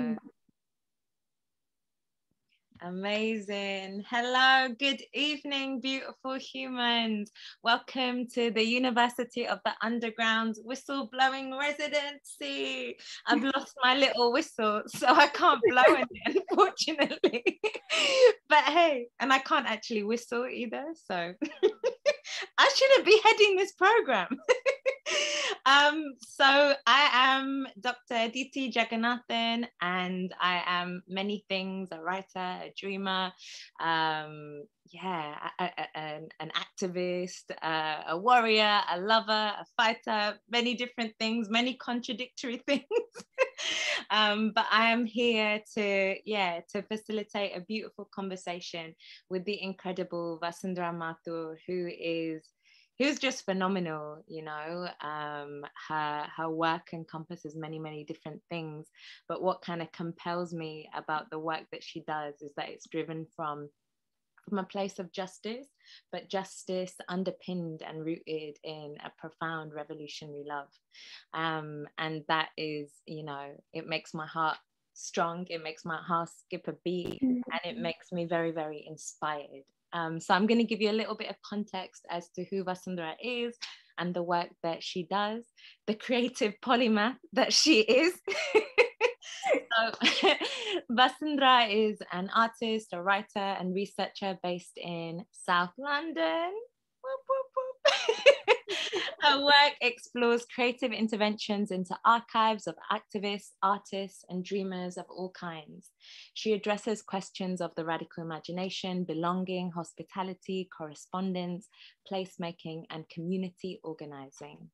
So Amazing. Hello, good evening, beautiful humans. Welcome to the University of the Underground Whistleblowing Residency. I've lost my little whistle, so I can't blow it, unfortunately. but hey, and I can't actually whistle either, so I shouldn't be heading this program. Um, so I am Dr. Aditi Jagannathan, and I am many things a writer, a dreamer, um, yeah, a, a, an, an activist, uh, a warrior, a lover, a fighter, many different things, many contradictory things. um, but I am here to, yeah, to facilitate a beautiful conversation with the incredible Vasundhara Mathur, who is who's just phenomenal you know um, her her work encompasses many many different things. But what kind of compels me about the work that she does is that it's driven from from a place of justice but justice underpinned and rooted in a profound revolutionary love. Um, and that is you know it makes my heart strong it makes my heart skip a beat and it mm-hmm. makes me very very inspired um, so I'm going to give you a little bit of context as to who Vasundhara is and the work that she does, the creative polymath that she is. so Vasundhara is an artist, a writer, and researcher based in South London. Her work explores creative interventions into archives of activists, artists, and dreamers of all kinds. She addresses questions of the radical imagination, belonging, hospitality, correspondence, placemaking, and community organizing.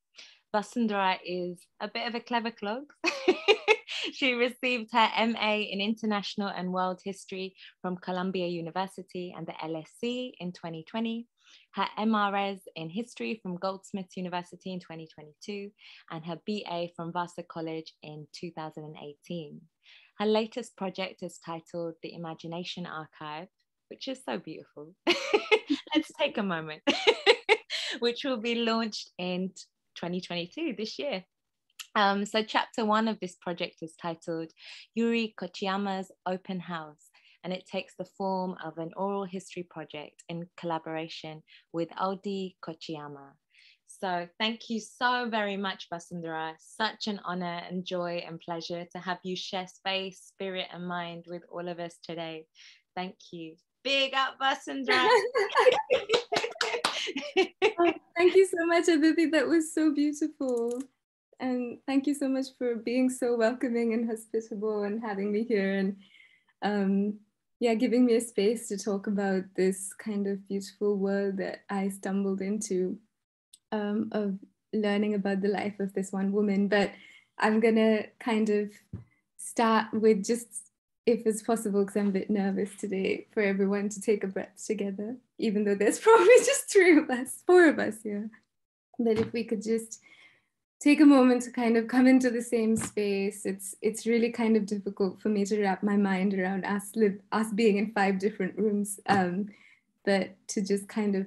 Vasundhara is a bit of a clever clog. she received her MA in International and World History from Columbia University and the LSE in 2020, her MRes in History from Goldsmiths University in 2022, and her BA from Vassar College in 2018. Her latest project is titled The Imagination Archive, which is so beautiful. Let's take a moment, which will be launched in 2022 this year. Um, so, chapter one of this project is titled Yuri Kochiyama's Open House, and it takes the form of an oral history project in collaboration with Audee Kochiyama. So, thank you so very much, Vasundhara. Such an honor and joy and pleasure to have you share space, spirit, and mind with all of us today. Thank you. Big up, Vasundhara. oh, thank you so much, Aditi. That was so beautiful. And thank you so much for being so welcoming and hospitable and having me here and um, yeah, giving me a space to talk about this kind of beautiful world that I stumbled into um, of learning about the life of this one woman. But I'm gonna kind of start with just, if it's possible, because I'm a bit nervous today, for everyone to take a breath together, even though there's probably just three of us, four of us here. But if we could just take a moment to kind of come into the same space. It's it's really kind of difficult for me to wrap my mind around us live us being in five different rooms um, but to just kind of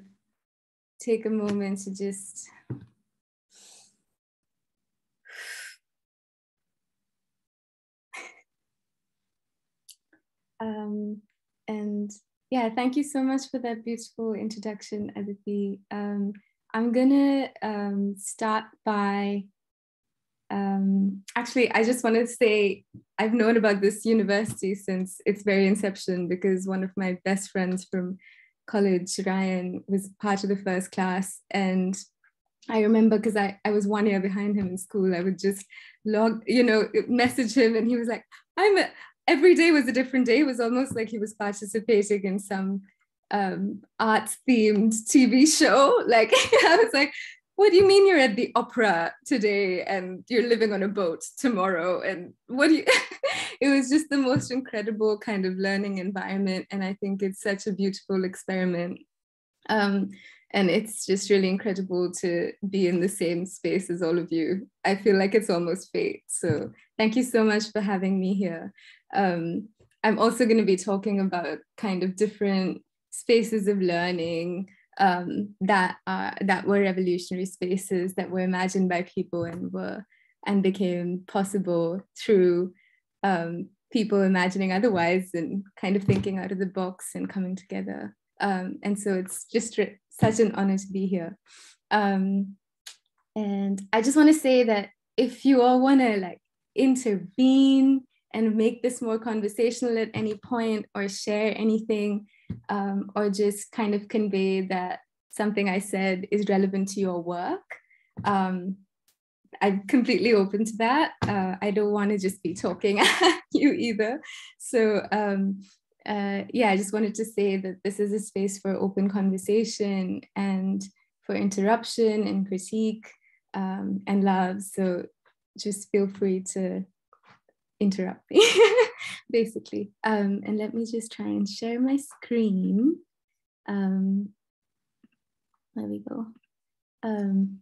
take a moment to just um, and yeah thank you so much for that beautiful introduction aditi. Um, I'm gonna um, start by um, actually, I just want to say I've known about this university since its very inception because one of my best friends from college, Ryan, was part of the first class. And I remember because I, I was one year behind him in school, I would just log, you know, message him and he was like, I'm a, every day was a different day. It was almost like he was participating in some um, arts themed TV show. Like I was like, what do you mean you're at the opera today and you're living on a boat tomorrow? And what do you, it was just the most incredible kind of learning environment. And I think it's such a beautiful experiment. Um, and it's just really incredible to be in the same space as all of you. I feel like it's almost fate. So thank you so much for having me here. Um, I'm also going to be talking about kind of different spaces of learning um, that are that were revolutionary spaces that were imagined by people and were and became possible through um, people imagining otherwise and kind of thinking out of the box and coming together. Um, and so it's just such an honor to be here. Um, and I just want to say that if you all want to like intervene and make this more conversational at any point or share anything um, or just kind of convey that something I said is relevant to your work, um, I'm completely open to that. Uh, I don't want to just be talking at you either. So um, uh, yeah, I just wanted to say that this is a space for open conversation and for interruption and critique um, and love. So just feel free to interrupt me, basically. Um, and let me just try and share my screen. Um, there we go. Um,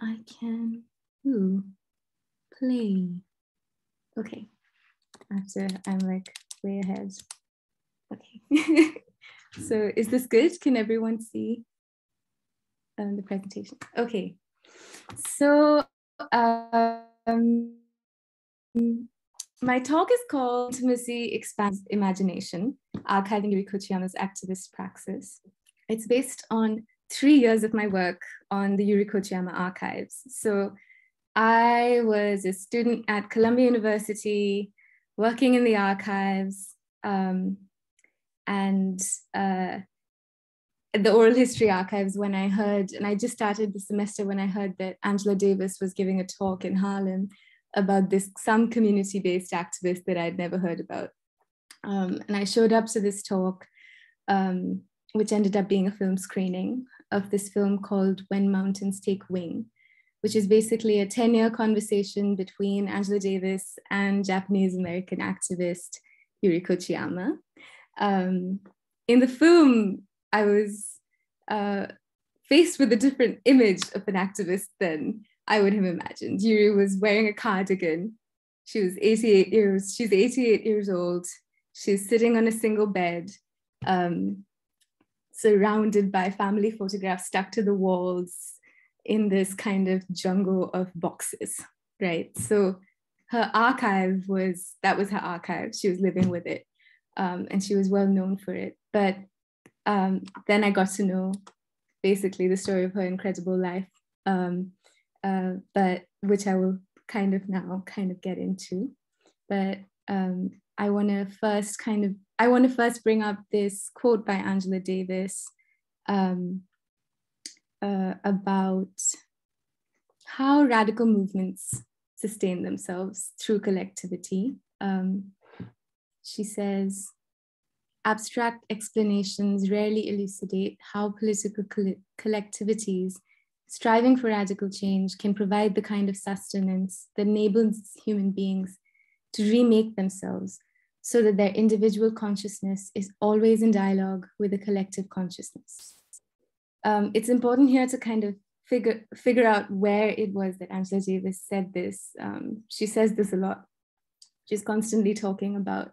I can ooh, play. Okay, after I'm like way ahead. Okay, so is this good? Can everyone see um, the presentation? Okay, so um, my talk is called Intimacy Expands Imagination, Archiving Yuri Kochiyama's Activist Praxis. It's based on three years of my work on the Yuri Kochiyama archives. So I was a student at Columbia University, working in the archives, um, and uh, the oral history archives when I heard, and I just started the semester when I heard that Angela Davis was giving a talk in Harlem about this some community-based activist that I'd never heard about. Um, and I showed up to this talk, um, which ended up being a film screening of this film called When Mountains Take Wing, which is basically a 10 year conversation between Angela Davis and Japanese American activist Yuri Kochiyama. Um, in the film, I was uh, faced with a different image of an activist than I would have imagined. Yuri was wearing a cardigan. She was 88 years, she's 88 years old. She's sitting on a single bed. Um, surrounded by family photographs stuck to the walls in this kind of jungle of boxes, right? So her archive was that was her archive. She was living with it, um, and she was well known for it. But um, then I got to know basically the story of her incredible life, um, uh, but which I will kind of now kind of get into. But um, I want to first kind of I want to first bring up this quote by Angela Davis um, uh, about how radical movements sustain themselves through collectivity. Um, she says, abstract explanations rarely elucidate how political coll collectivities striving for radical change can provide the kind of sustenance that enables human beings to remake themselves so that their individual consciousness is always in dialogue with the collective consciousness. Um, it's important here to kind of figure, figure out where it was that Angela Davis said this. Um, she says this a lot. She's constantly talking about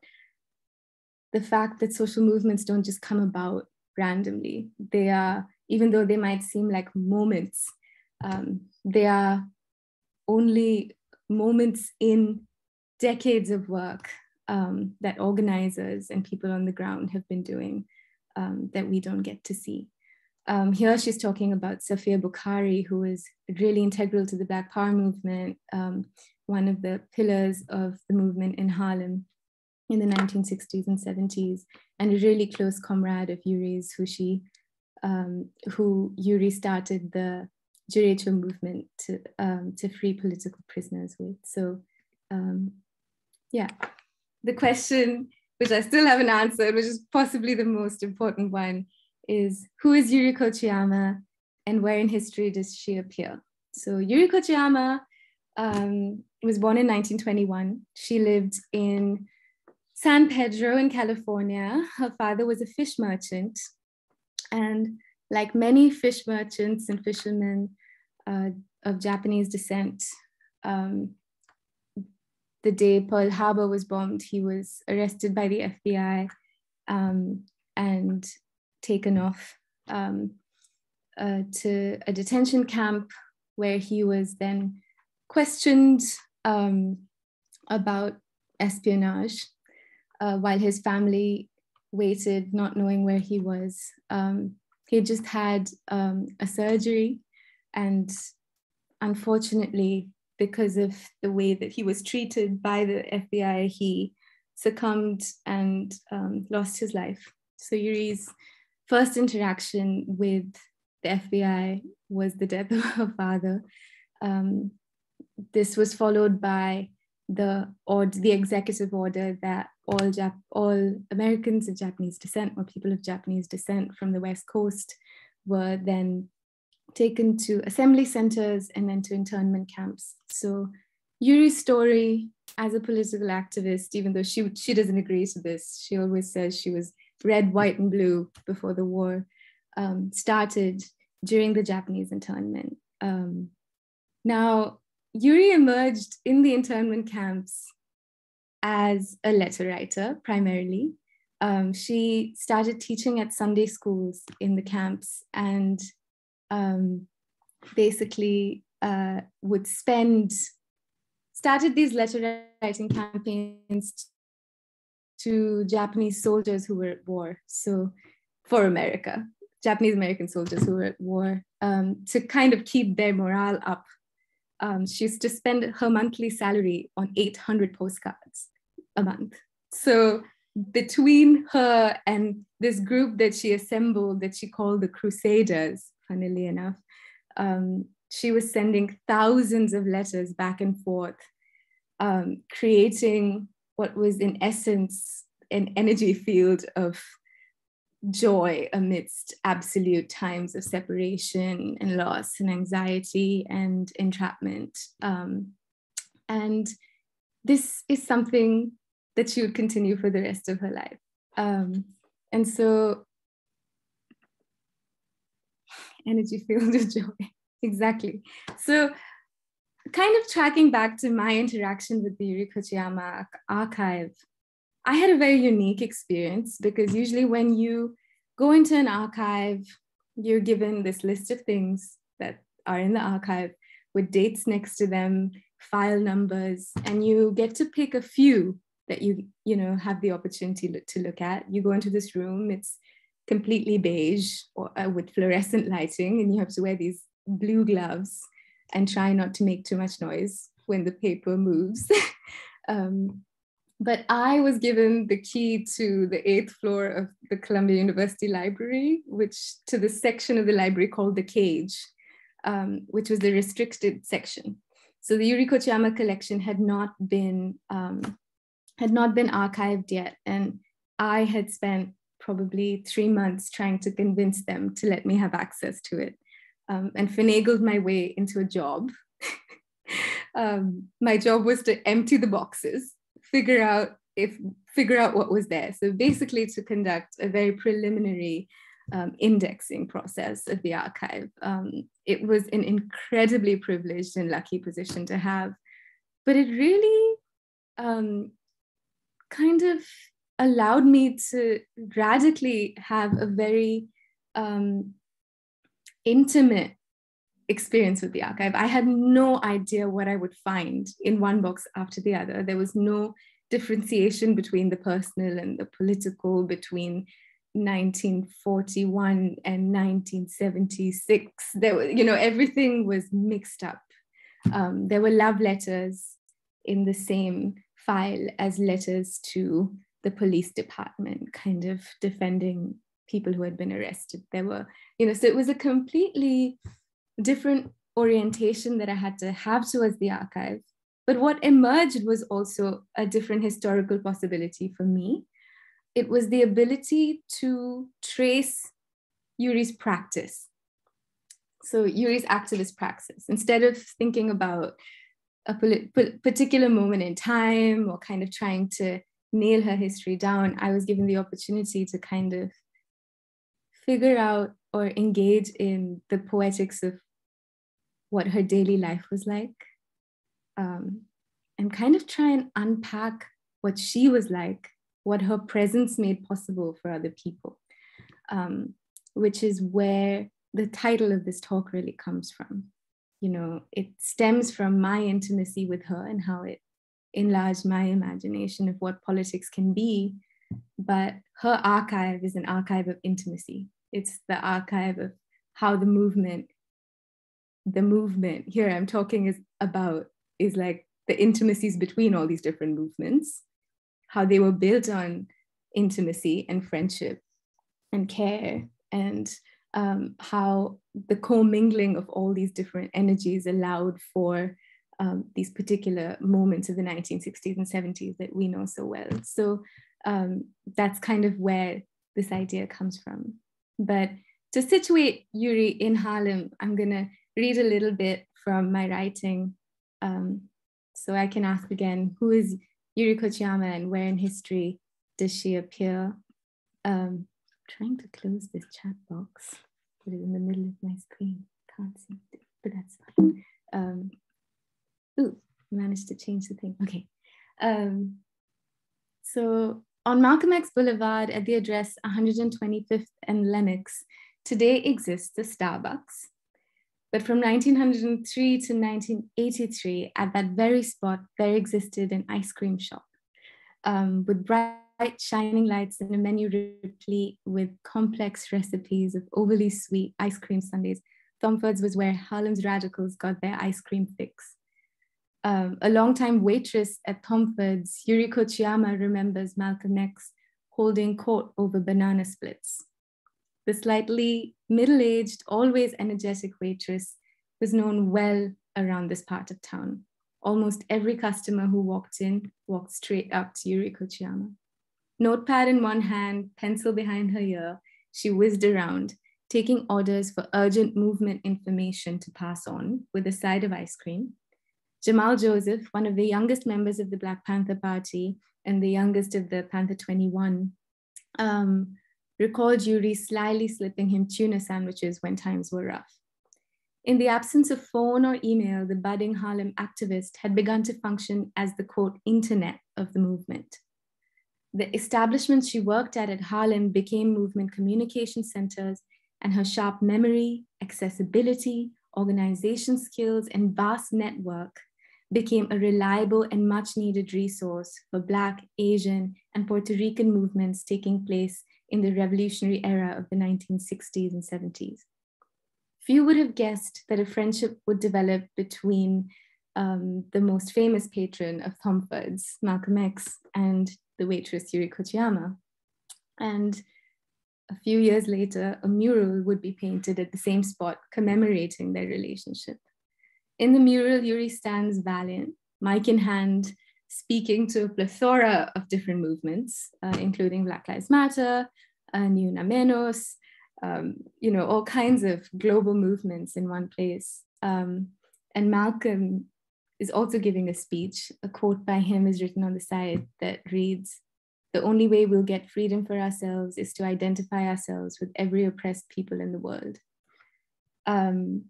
the fact that social movements don't just come about randomly. They are, even though they might seem like moments, um, they are only moments in decades of work um, that organizers and people on the ground have been doing um, that we don't get to see. Um, here she's talking about Safiya Bukhari, who is really integral to the Black Power movement, um, one of the pillars of the movement in Harlem in the 1960s and 70s, and a really close comrade of Yuri's, who she, um, who Yuri started the Jericho movement to, um, to free political prisoners with. So yeah, the question, which I still haven't answered, which is possibly the most important one, is who is Yuri Kochiyama and where in history does she appear? So Yuri Kochiyama um, was born in 1921. She lived in San Pedro in California. Her father was a fish merchant. And like many fish merchants and fishermen uh, of Japanese descent, um, the day Pearl Harbor was bombed, he was arrested by the FBI um, and taken off um, uh, to a detention camp where he was then questioned um, about espionage uh, while his family waited, not knowing where he was. Um, he just had um, a surgery, and unfortunately, because of the way that he was treated by the FBI, he succumbed and um, lost his life. So Yuri's first interaction with the FBI was the death of her father. Um, this was followed by the or the executive order that all Jap- all Americans of Japanese descent or people of Japanese descent from the West Coast were then taken to assembly centers and then to internment camps. So Yuri's story as a political activist, even though she she doesn't agree to this, she always says she was red, white, and blue before the war um, started during the Japanese internment. Um, now, Yuri emerged in the internment camps as a letter writer primarily. Um, she started teaching at Sunday schools in the camps and um, basically uh, would spend, started these letter writing campaigns to Japanese soldiers who were at war. So for America, Japanese American soldiers who were at war um, to kind of keep their morale up. Um, she used to spend her monthly salary on 800 postcards a month. So between her and this group that she assembled that she called the Crusaders, funnily enough, um, she was sending thousands of letters back and forth, um, creating what was in essence an energy field of joy amidst absolute times of separation and loss and anxiety and entrapment. Um, and this is something that she would continue for the rest of her life. Um, and so, energy field of joy, exactly. So, kind of tracking back to my interaction with the Yuri Kochiyama archive, I had a very unique experience because usually when you go into an archive, you're given this list of things that are in the archive with dates next to them, file numbers, and you get to pick a few that you you know have the opportunity to look at. You go into this room, it's completely beige or uh, with fluorescent lighting, and you have to wear these blue gloves and try not to make too much noise when the paper moves. um, but I was given the key to the eighth floor of the Columbia University Library, which to the section of the library called the cage, um, which was the restricted section. So the Yuri Kochiyama collection had not been um, had not been archived yet, and I had spent probably three months trying to convince them to let me have access to it, um, and finagled my way into a job. Um, my job was to empty the boxes figure out if figure out what was there. So basically to conduct a very preliminary um, indexing process of the archive. Um, it was an incredibly privileged and lucky position to have, but it really um, kind of allowed me to radically have a very um, intimate experience with the archive. I had no idea what I would find in one box after the other. There was no differentiation between the personal and the political, between 1941 and 1976. There were, you know, everything was mixed up. Um, there were love letters in the same file as letters to the police department, kind of defending people who had been arrested. There were, you know, so it was a completely different orientation that I had to have towards the archive. But what emerged was also a different historical possibility for me. It was the ability to trace Yuri's practice. So, Yuri's activist praxis. Instead of thinking about a particular moment in time or kind of trying to nail her history down, I was given the opportunity to kind of figure out or engage in the poetics of what her daily life was like um, and kind of try and unpack what she was like, what her presence made possible for other people, um, which is where the title of this talk really comes from. You know, it stems from my intimacy with her and how it enlarged my imagination of what politics can be. But her archive is an archive of intimacy. It's the archive of how the movement, the movement here I'm talking is about is like the intimacies between all these different movements, how they were built on intimacy and friendship and care and um, how the commingling of all these different energies allowed for um, these particular moments of the 1960s and 70s that we know so well. So um, that's kind of where this idea comes from. But to situate Yuri in Harlem, I'm going to read a little bit from my writing. Um, so I can ask again who is Yuri Kochiyama and where in history does she appear? Um, trying to close this chat box, but it's in the middle of my screen. Can't see it, but that's fine. Um, ooh, managed to change the thing. Okay. Um, so on Malcolm X Boulevard at the address 125th and Lenox, today exists a Starbucks. But from 1903 to 1983, at that very spot, there existed an ice cream shop um, with bright shining lights and a menu replete with complex recipes of overly sweet ice cream sundaes. Thomford's was where Harlem's radicals got their ice cream fix. Um, a longtime waitress at Thomford's, Yuri Kochiyama remembers Malcolm X holding court over banana splits. The slightly middle-aged, always energetic waitress was known well around this part of town. Almost every customer who walked in walked straight up to Yuri Kochiyama. Notepad in one hand, pencil behind her ear, she whizzed around, taking orders for urgent movement information to pass on with a side of ice cream. Jamal Joseph, one of the youngest members of the Black Panther Party and the youngest of the Panther 21, um, recalled Yuri slyly slipping him tuna sandwiches when times were rough. In the absence of phone or email, the budding Harlem activist had begun to function as the quote, internet of the movement. The establishments she worked at at Harlem became movement communication centers, and her sharp memory, accessibility, organization skills, and vast network became a reliable and much needed resource for Black, Asian, and Puerto Rican movements taking place in the revolutionary era of the 1960s and 70s. Few would have guessed that a friendship would develop between um, the most famous patron of Thomford's, Malcolm X, and the waitress Yuri Kochiyama. And a few years later, a mural would be painted at the same spot commemorating their relationship. In the mural, Yuri stands valiant, mic in hand, speaking to a plethora of different movements, uh, including Black Lives Matter, uh, Ni Una Menos, um, you know, all kinds of global movements in one place. Um, and Malcolm is also giving a speech. A quote by him is written on the side that reads, the only way we'll get freedom for ourselves is to identify ourselves with every oppressed people in the world. Um,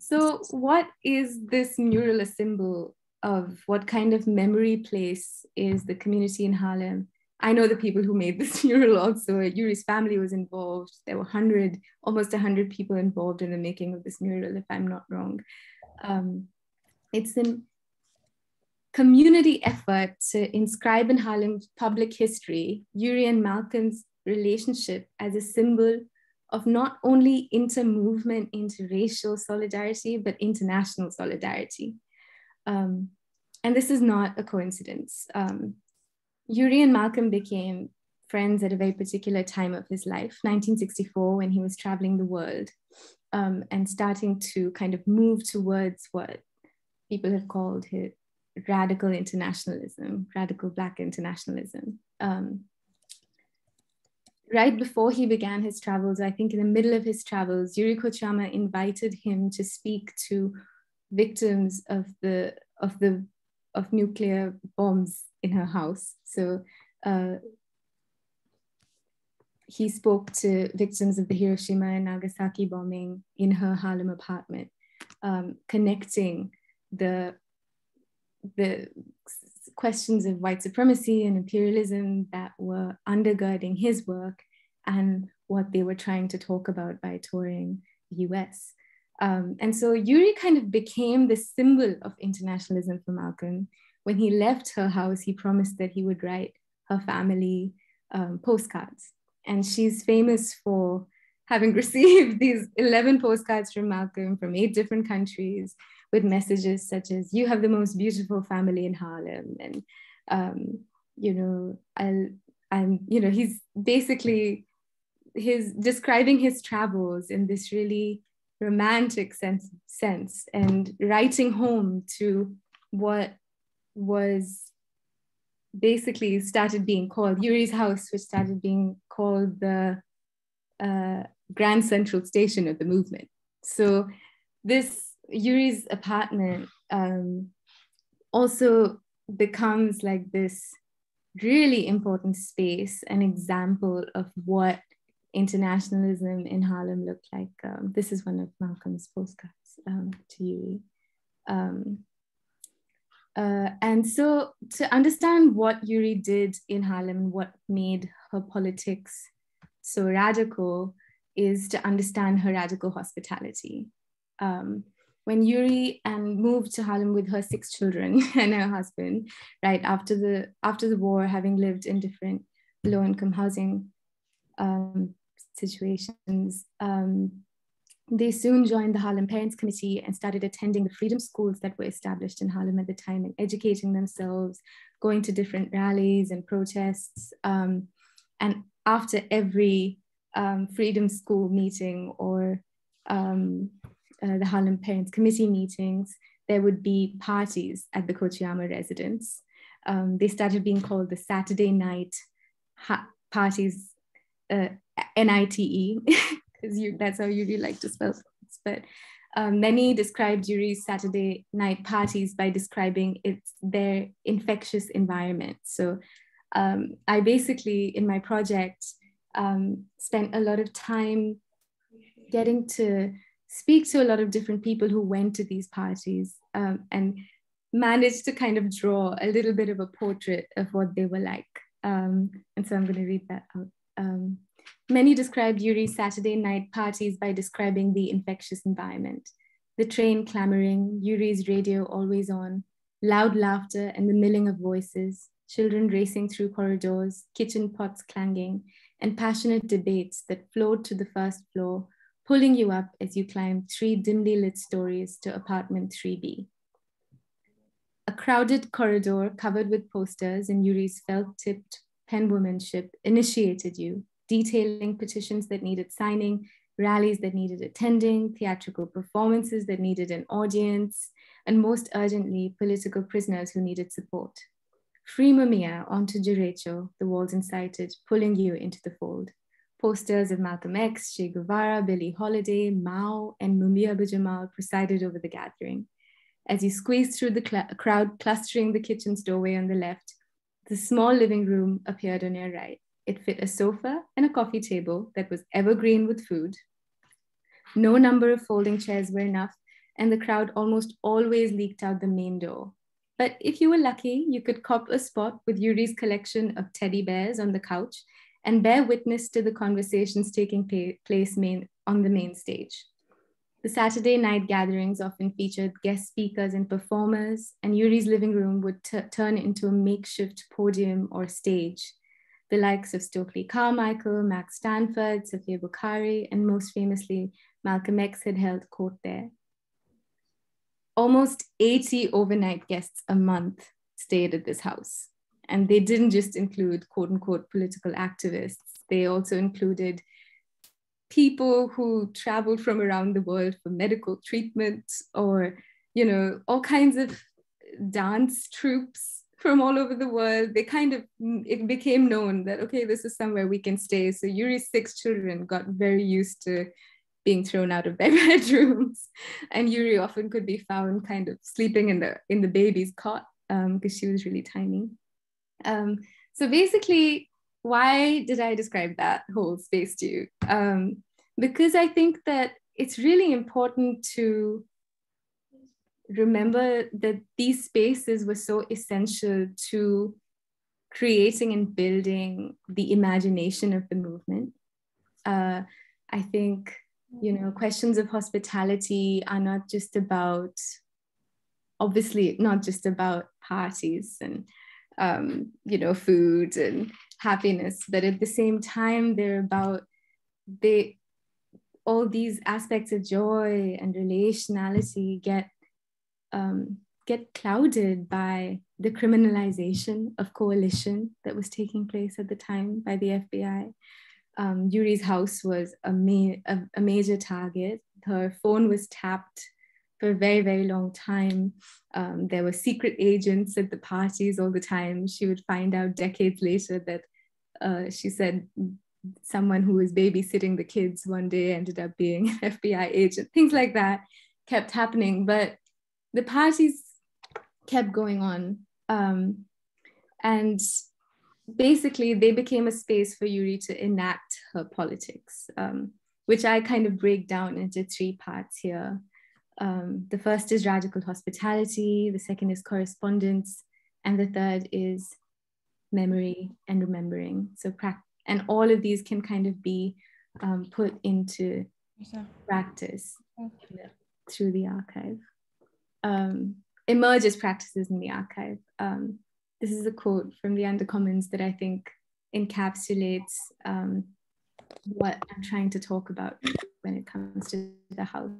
so what is this mural a symbol of? What kind of memory place is the community in Harlem? I know the people who made this mural also. Yuri's family was involved. There were 100, almost 100 people involved in the making of this mural, if I'm not wrong. Um, it's a community effort to inscribe in Harlem's public history Yuri and Malcolm's relationship as a symbol of not only inter-movement, interracial solidarity, but international solidarity. Um, and this is not a coincidence. Um, Yuri and Malcolm became friends at a very particular time of his life, 1964, when he was traveling the world um, and starting to kind of move towards what people have called his radical internationalism, radical Black internationalism. Um, right before he began his travels, I think in the middle of his travels, Yuri Kochiyama invited him to speak to victims of the of the of nuclear bombs in her house. So uh, he spoke to victims of the Hiroshima and Nagasaki bombing in her Harlem apartment, um, connecting the the questions of white supremacy and imperialism that were undergirding his work and what they were trying to talk about by touring the US. Um, and so Yuri kind of became the symbol of internationalism for Malcolm, when he left her house, he promised that he would write her family um, postcards. And she's famous for having received these 11 postcards from Malcolm from eight different countries with messages such as, You have the most beautiful family in Harlem. And, um, you know, I'll, I'm, you know, he's basically his describing his travels in this really romantic sense sense and writing home to what was basically started being called Yuri's house, which started being called the uh, Grand Central Station of the movement. So this Yuri's apartment um, also becomes like this really important space, an example of what internationalism in Harlem looked like. Um, this is one of Malcolm's postcards um, to Yuri. Um, uh, and so to understand what Yuri did in Harlem and what made her politics so radical is to understand her radical hospitality. Um, when Yuri and moved to Harlem with her six children and her husband, right after the after the war, having lived in different low-income housing um, situations, um, they soon joined the Harlem Parents Committee and started attending the freedom schools that were established in Harlem at the time and educating themselves, going to different rallies and protests. Um, and after every um, freedom school meeting or um, uh, the Harlem Parents Committee meetings, there would be parties at the Kochiyama residence. Um, they started being called the Saturday night parties, uh, N-I-T-E, because that's how you really like to spell things. But um, many described Yuri's Saturday night parties by describing its their infectious environment. So um, I basically, in my project, um, spent a lot of time getting to speak to a lot of different people who went to these parties um, and managed to kind of draw a little bit of a portrait of what they were like. Um, and so I'm going to read that out. Um, Many described Yuri's Saturday night parties by describing the infectious environment. The train clamoring, Yuri's radio always on, loud laughter and the milling of voices, children racing through corridors, kitchen pots clanging, and passionate debates that flowed to the first floor, pulling you up as you climbed three dimly lit stories to apartment 3B. A crowded corridor covered with posters and Yuri's felt tipped penwomanship initiated you, detailing petitions that needed signing, rallies that needed attending, theatrical performances that needed an audience, and most urgently, political prisoners who needed support. Free Mumia onto derecho, the walls incited, pulling you into the fold. Posters of Malcolm X, Che Guevara, Billie Holiday, Mao, and Mumia Abu-Jamal presided over the gathering. As you squeezed through the cl crowd clustering the kitchen's doorway on the left, the small living room appeared on your right. It fit a sofa and a coffee table that was evergreen with food. No number of folding chairs were enough, and the crowd almost always leaked out the main door. But if you were lucky, you could cop a spot with Yuri's collection of teddy bears on the couch and bear witness to the conversations taking place main, on the main stage. The Saturday night gatherings often featured guest speakers and performers, and Yuri's living room would turn into a makeshift podium or stage the likes of Stokely Carmichael, Max Stanford, Safiya Bukhari, and most famously, Malcolm X had held court there. Almost 80 overnight guests a month stayed at this house. And they didn't just include quote unquote political activists, they also included people who traveled from around the world for medical treatment or, you know, all kinds of dance troupes from all over the world. They kind of it became known that okay this is somewhere we can stay. So yuri's six children got very used to being thrown out of their bedrooms. And yuri often could be found kind of sleeping in the in the baby's cot because um, she was really tiny. Um, so basically why did i describe that whole space to you? Um, because i think that it's really important to remember that these spaces were so essential to creating and building the imagination of the movement. Uh, I think, you know, questions of hospitality are not just about obviously not just about parties and um, you know food and happiness, but at the same time they're about they all these aspects of joy and relationality get um, get clouded by the criminalization of coalition that was taking place at the time by the FBI. Um, Yuri's house was a, ma- a, a major target. Her phone was tapped for a very, very long time. Um, there were secret agents at the parties all the time. She would find out decades later that uh, she said someone who was babysitting the kids one day ended up being an FBI agent. Things like that kept happening. But the parties kept going on. Um, and basically, they became a space for Yuri to enact her politics, um, which I kind of break down into three parts here. Um, the first is radical hospitality, the second is correspondence, and the third is memory and remembering. So, and all of these can kind of be um, put into practice through the archive. Um, emerges practices in the archive. Um, this is a quote from the Undercommons that I think encapsulates um, what I'm trying to talk about when it comes to the house.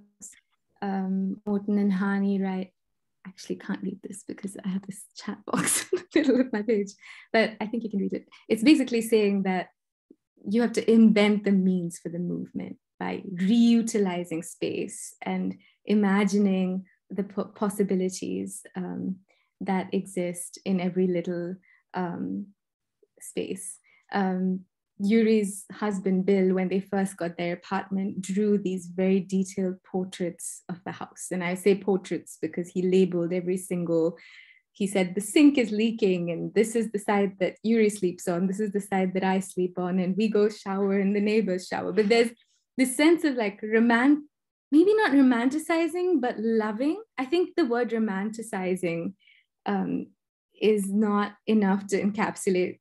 Um, Moten and Harney write, actually can't read this because I have this chat box in the middle of my page, but I think you can read it. It's basically saying that you have to invent the means for the movement by reutilizing space and imagining the possibilities um, that exist in every little um, space. Um, Yuri's husband, Bill, when they first got their apartment, drew these very detailed portraits of the house. And I say portraits because he labeled every single, he said, the sink is leaking, and this is the side that Yuri sleeps on, this is the side that I sleep on, and we go shower and the neighbors shower. But there's this sense of like romantic maybe not romanticizing, but loving. I think the word romanticizing um, is not enough to encapsulate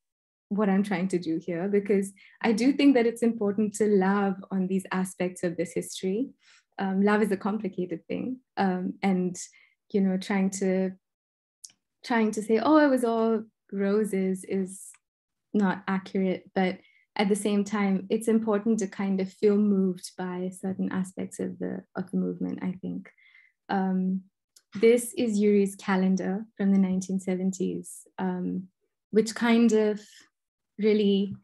what I'm trying to do here because I do think that it's important to love on these aspects of this history. Um, love is a complicated thing, um, and you know, trying to trying to say, "Oh, it was all roses," is not accurate. But at the same time, it's important to kind of feel moved by certain aspects of the of the movement. I think um, this is Yuri's calendar from the 1970s, um, which kind of really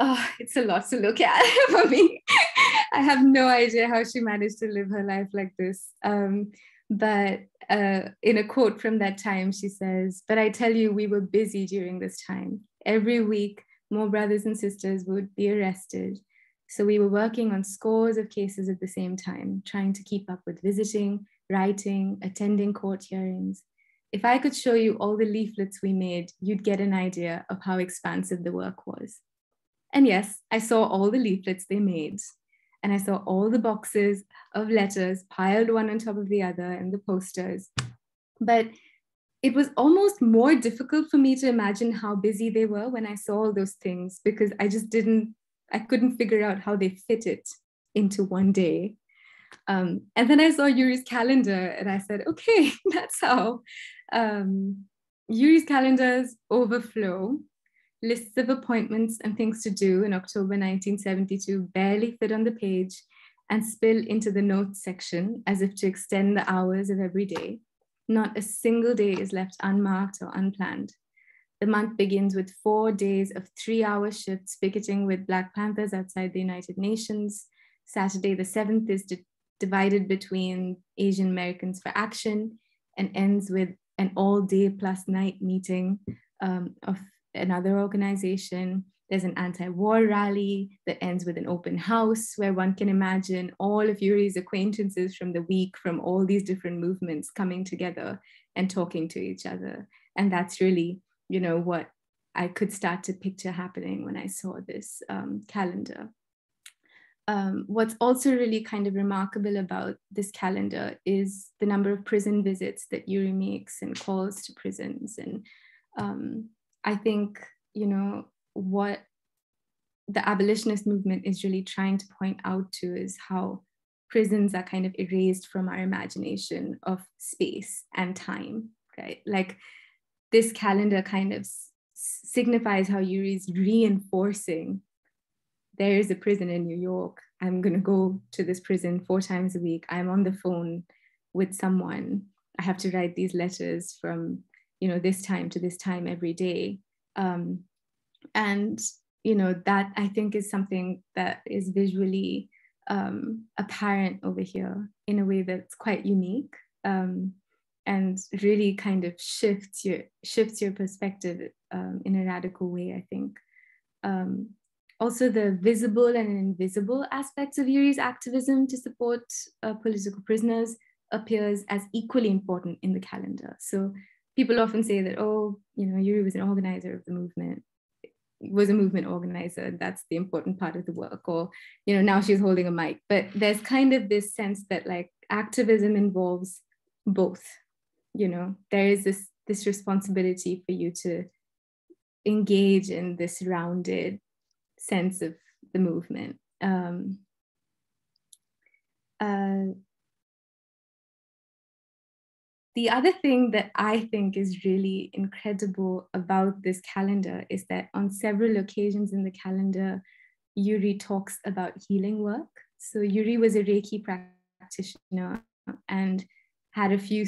oh, it's a lot to look at for me. I have no idea how she managed to live her life like this. Um, but uh, in a quote from that time, she says, But I tell you, we were busy during this time. Every week, more brothers and sisters would be arrested. So we were working on scores of cases at the same time, trying to keep up with visiting, writing, attending court hearings. If I could show you all the leaflets we made, you'd get an idea of how expansive the work was. And yes, I saw all the leaflets they made. And I saw all the boxes of letters piled one on top of the other and the posters. But it was almost more difficult for me to imagine how busy they were when I saw all those things because I just didn't, I couldn't figure out how they fit it into one day. Um, and then I saw Yuri's calendar and I said, okay, that's how. Um, Yuri's calendars overflow. Lists of appointments and things to do in October 1972 barely fit on the page and spill into the notes section as if to extend the hours of every day. Not a single day is left unmarked or unplanned. The month begins with four days of three hour shifts picketing with Black Panthers outside the United Nations. Saturday, the 7th, is di divided between Asian Americans for Action and ends with an all day plus night meeting um, of another organization there's an anti-war rally that ends with an open house where one can imagine all of Yuri's acquaintances from the week from all these different movements coming together and talking to each other. And that's really, you know, what I could start to picture happening when I saw this um, calendar. Um, what's also really kind of remarkable about this calendar is the number of prison visits that Yuri makes and calls to prisons. And um, I think, you know, what the abolitionist movement is really trying to point out to is how prisons are kind of erased from our imagination of space and time, right? Like this calendar kind of signifies how Yuri is reinforcing there is a prison in New York. I'm going to go to this prison four times a week. I'm on the phone with someone. I have to write these letters from, you know, this time to this time every day. Um, and, you know, that I think is something that is visually um, apparent over here in a way that's quite unique um, and really kind of shifts your shifts your perspective um, in a radical way. I think. Um, also, the visible and invisible aspects of Yuri's activism to support uh, political prisoners appears as equally important in the calendar. So people often say that, oh, you know, Yuri was an organizer of the movement was a movement organizer that's the important part of the work or you know now she's holding a mic but there's kind of this sense that like activism involves both you know there is this this responsibility for you to engage in this rounded sense of the movement um, uh, the other thing that I think is really incredible about this calendar is that on several occasions in the calendar, Yuri talks about healing work. So Yuri was a Reiki practitioner and had a few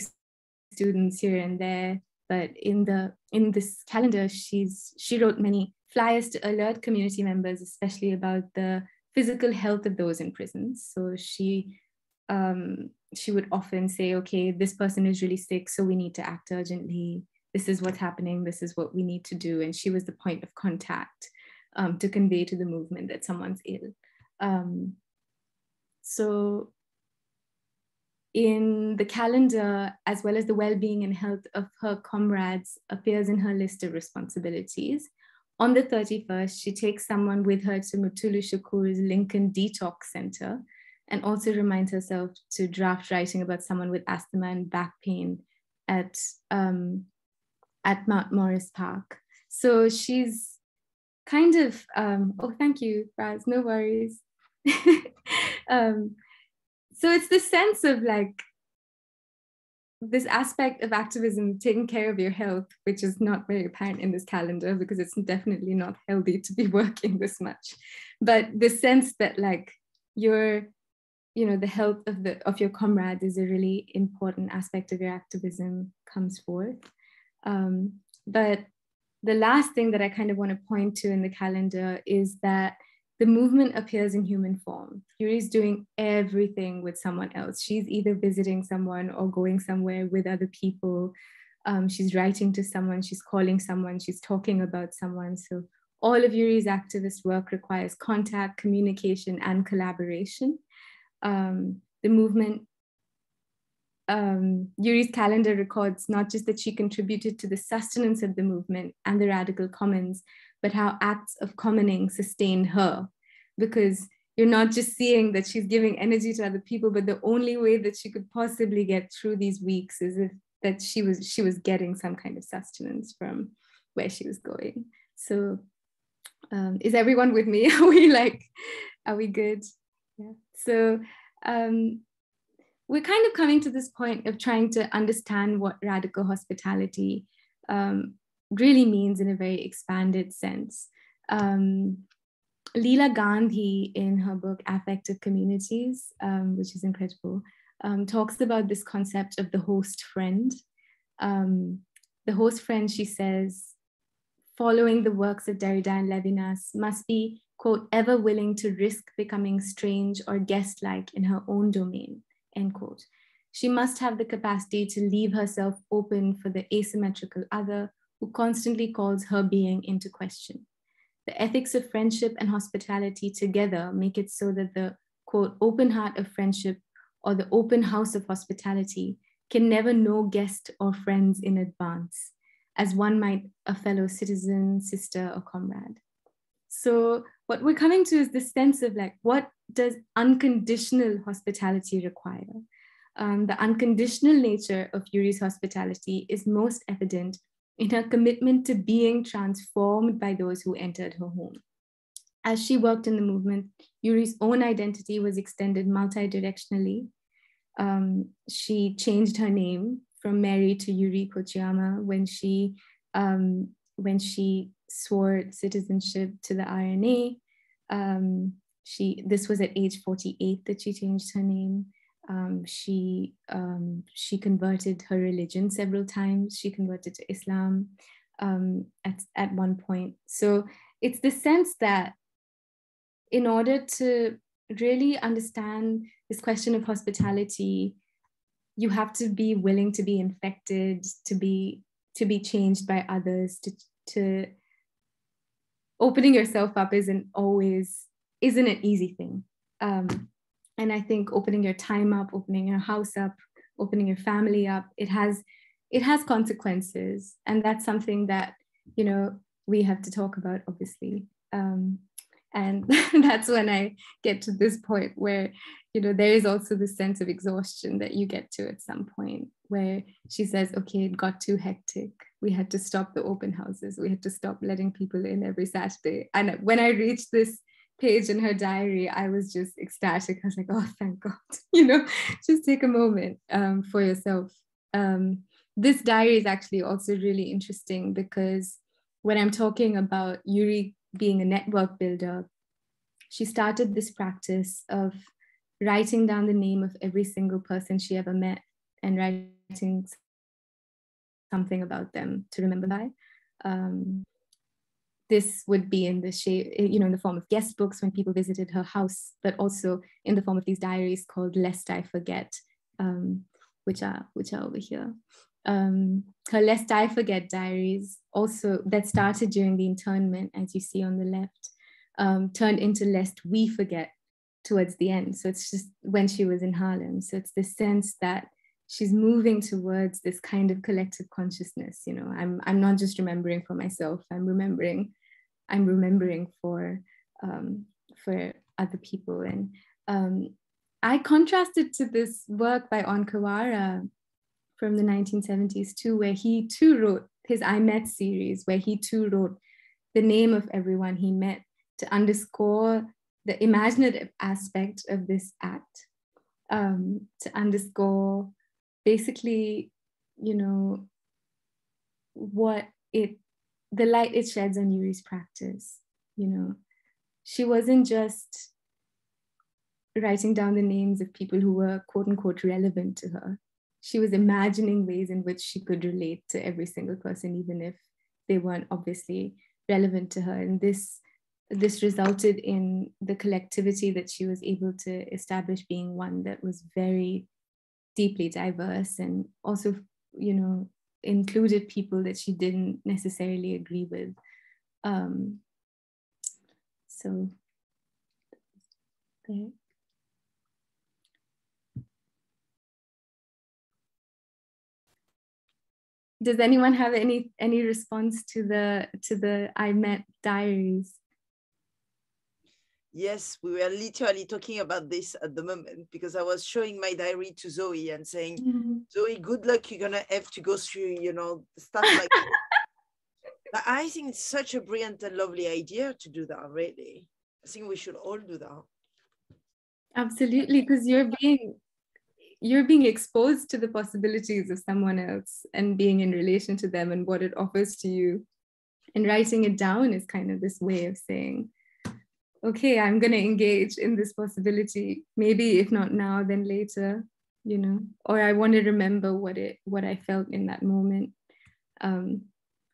students here and there. But in the in this calendar, she's she wrote many flyers to alert community members, especially about the physical health of those in prisons. So she um, she would often say, okay, this person is really sick, so we need to act urgently. This is what's happening. This is what we need to do. And she was the point of contact um, to convey to the movement that someone's ill. Um, so in the calendar, as well as the well-being and health of her comrades appears in her list of responsibilities. On the 31st, she takes someone with her to Mutulu Shakur's Lincoln Detox Center, and also reminds herself to draft writing about someone with asthma and back pain at um, at Mount Morris Park. So she's kind of um, oh thank you Raz no worries. um, so it's the sense of like this aspect of activism taking care of your health which is not very apparent in this calendar because it's definitely not healthy to be working this much. But the sense that like you're you know the health of the of your comrades is a really important aspect of your activism comes forth. Um, but the last thing that i kind of want to point to in the calendar is that the movement appears in human form. Yuri's doing everything with someone else. She's either visiting someone or going somewhere with other people. Um, she's writing to someone she's calling someone she's talking about someone. So all of yuri's activist work requires contact communication and collaboration. Um, the movement, um, Yuri's calendar records not just that she contributed to the sustenance of the movement and the radical commons, but how acts of commoning sustained her. Because you're not just seeing that she's giving energy to other people, but the only way that she could possibly get through these weeks is if that she was she was getting some kind of sustenance from where she was going. So um, is everyone with me? Are we like, are we good? Yeah. So um, we're kind of coming to this point of trying to understand what radical hospitality um, really means in a very expanded sense. Um, Leela Gandhi, in her book Affective Communities, um, which is incredible, um, talks about this concept of the host friend. Um, the host friend, she says, following the works of Derrida and Levinas, must be quote, ever willing to risk becoming strange or guest like in her own domain, end quote. She must have the capacity to leave herself open for the asymmetrical other who constantly calls her being into question. The ethics of friendship and hospitality together make it so that the quote, open heart of friendship or the open house of hospitality can never know guest or friends in advance, as one might a fellow citizen, sister, or comrade. So what we're coming to is the sense of like, what does unconditional hospitality require? Um, the unconditional nature of Yuri's hospitality is most evident in her commitment to being transformed by those who entered her home. as she worked in the movement, Yuri's own identity was extended multi-directionally. Um, she changed her name from Mary to Yuri Kochiyama when she um, when she swore citizenship to the RNA. Um, she this was at age 48 that she changed her name. Um, she um, she converted her religion several times. She converted to Islam um, at at one point. So it's the sense that in order to really understand this question of hospitality, you have to be willing to be infected, to be to be changed by others, to to opening yourself up isn't always isn't an easy thing. Um, and I think opening your time up, opening your house up, opening your family up, it has it has consequences, and that's something that you know we have to talk about, obviously. Um, and that's when i get to this point where you know there is also the sense of exhaustion that you get to at some point where she says okay it got too hectic. We had to stop the open houses. We had to stop letting people in every saturday. And when i reached this page in her diary i was just ecstatic. I was like oh thank god you know? Just take a moment um, for yourself. Um, this diary is actually also really interesting because when i'm talking about yuri being a network builder, she started this practice of writing down the name of every single person she ever met and writing something about them to remember by. Um, this would be in the shape, you know, in the form of guest books when people visited her house, but also in the form of these diaries called Lest I Forget, um, which are which are over here um, her Lest I Forget diaries, also that started during the internment, as you see on the left, um, turned into Lest We Forget towards the end. So it's just when she was in Harlem. So it's the sense that she's moving towards this kind of collective consciousness. You know, I'm I'm not just remembering for myself. I'm remembering, I'm remembering for um, for other people. And um, I contrasted to this work by On Kawara from the 1970s too, where he too wrote his I Met series, where he too wrote the name of everyone he met to underscore the imaginative aspect of this act, um, to underscore basically, you know, what it, the light it sheds on Yuri's practice, you know. She wasn't just writing down the names of people who were quote unquote relevant to her she was imagining ways in which she could relate to every single person, even if they weren't obviously relevant to her. And this this resulted in the collectivity that she was able to establish being one that was very deeply diverse and also, you know, included people that she didn't necessarily agree with. Um, so there. does anyone have any any response to the to the I met diaries? Yes, we were literally talking about this at the moment because I was showing my diary to Zoe and saying, mm-hmm. Zoe, good luck. You're gonna have to go through, you know, stuff like that. I think it's such a brilliant and lovely idea to do that, really. I think we should all do that. Absolutely, because you're being you're being exposed to the possibilities of someone else and being in relation to them and what it offers to you. And writing it down is kind of this way of saying, okay, I'm going to engage in this possibility. Maybe if not now, then later, you know, or I want to remember what it what I felt in that moment. Um,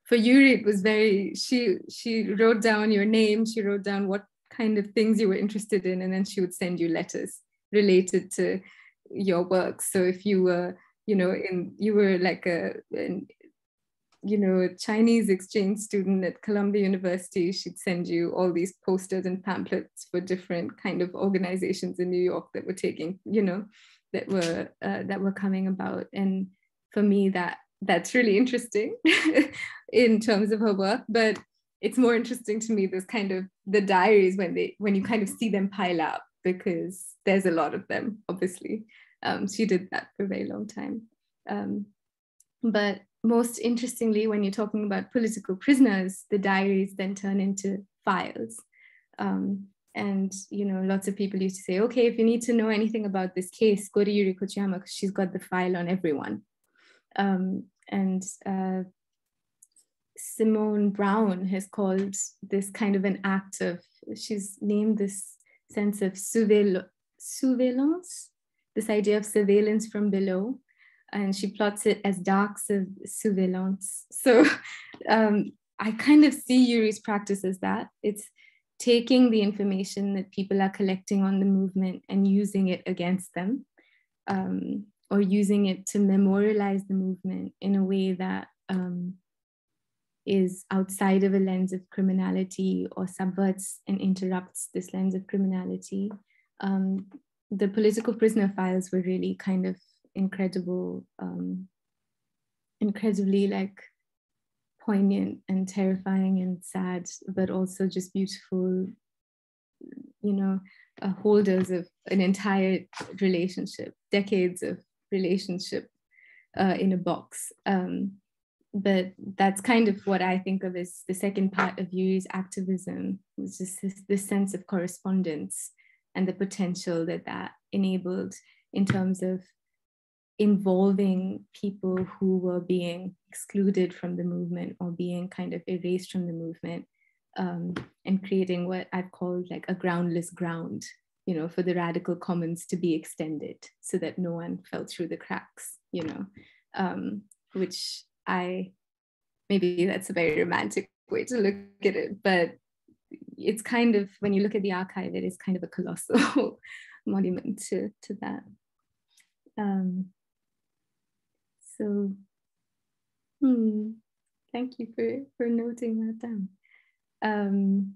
for Yuri, it was very she she wrote down your name, she wrote down what kind of things you were interested in, and then she would send you letters related to your work so if you were you know in you were like a an, you know a chinese exchange student at columbia university she'd send you all these posters and pamphlets for different kind of organizations in new york that were taking you know that were uh, that were coming about and for me that that's really interesting in terms of her work but it's more interesting to me this kind of the diaries when they when you kind of see them pile up because there's a lot of them, obviously. Um, she did that for a very long time. Um, but most interestingly, when you're talking about political prisoners, the diaries then turn into files. Um, and you know, lots of people used to say, okay, if you need to know anything about this case, go to Yuri Kochiyama because she's got the file on everyone. Um, and uh, Simone Browne has called this kind of an act of, she's named this sense of surveillance, this idea of surveillance from below. And she plots it as dark sousveillance. So um, I kind of see Yuri's practice as that. It's taking the information that people are collecting on the movement and using it against them, um, or using it to memorialize the movement in a way that um, is outside of a lens of criminality or subverts and interrupts this lens of criminality. Um, the political prisoner files were really kind of incredible, um, incredibly like poignant and terrifying and sad, but also just beautiful, you know, uh, holders of an entire relationship, decades of relationship uh, in a box. Um, but that's kind of what I think of as the second part of Yuri's activism, was just this, this sense of correspondence and the potential that that enabled in terms of involving people who were being excluded from the movement or being kind of erased from the movement um, and creating what I've called like a groundless ground, you know, for the radical commons to be extended so that no one fell through the cracks, you know, um, which I, maybe that's a very romantic way to look at it, but it's kind of, when you look at the archive, it is kind of a colossal monument to, to that. Um, so, hmm, thank you for, for noting that down. Um,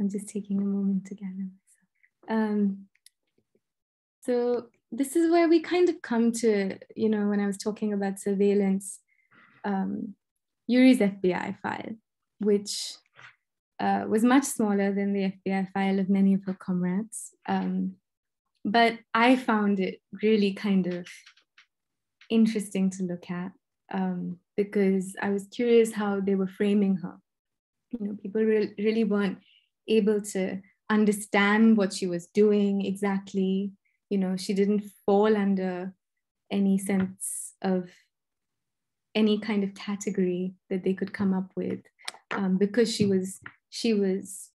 I'm just taking a moment to gather myself. Um, so this is where we kind of come to, you know, when I was talking about surveillance, um, Yuri's FBI file, which uh, was much smaller than the FBI file of many of her comrades. Um, but I found it really kind of interesting to look at um, because I was curious how they were framing her. You know, people re- really weren't able to understand what she was doing exactly. You know, she didn't fall under any sense of any kind of category that they could come up with um, because she was she was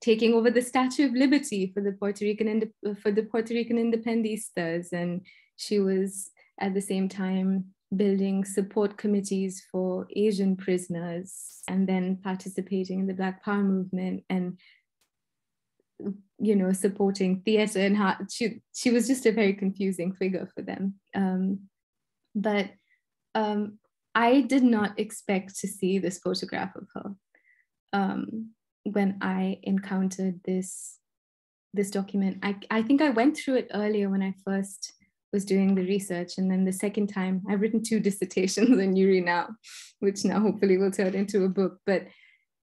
taking over the Statue of Liberty for the Puerto Rican for the Puerto Rican Independistas, and she was at the same time building support committees for Asian prisoners and then participating in the Black Power movement and you know supporting theater and how she she was just a very confusing figure for them um, but um, I did not expect to see this photograph of her um, when I encountered this this document. I, I think I went through it earlier when I first was doing the research. And then the second time, I've written two dissertations on Yuri now, which now hopefully will turn into a book. But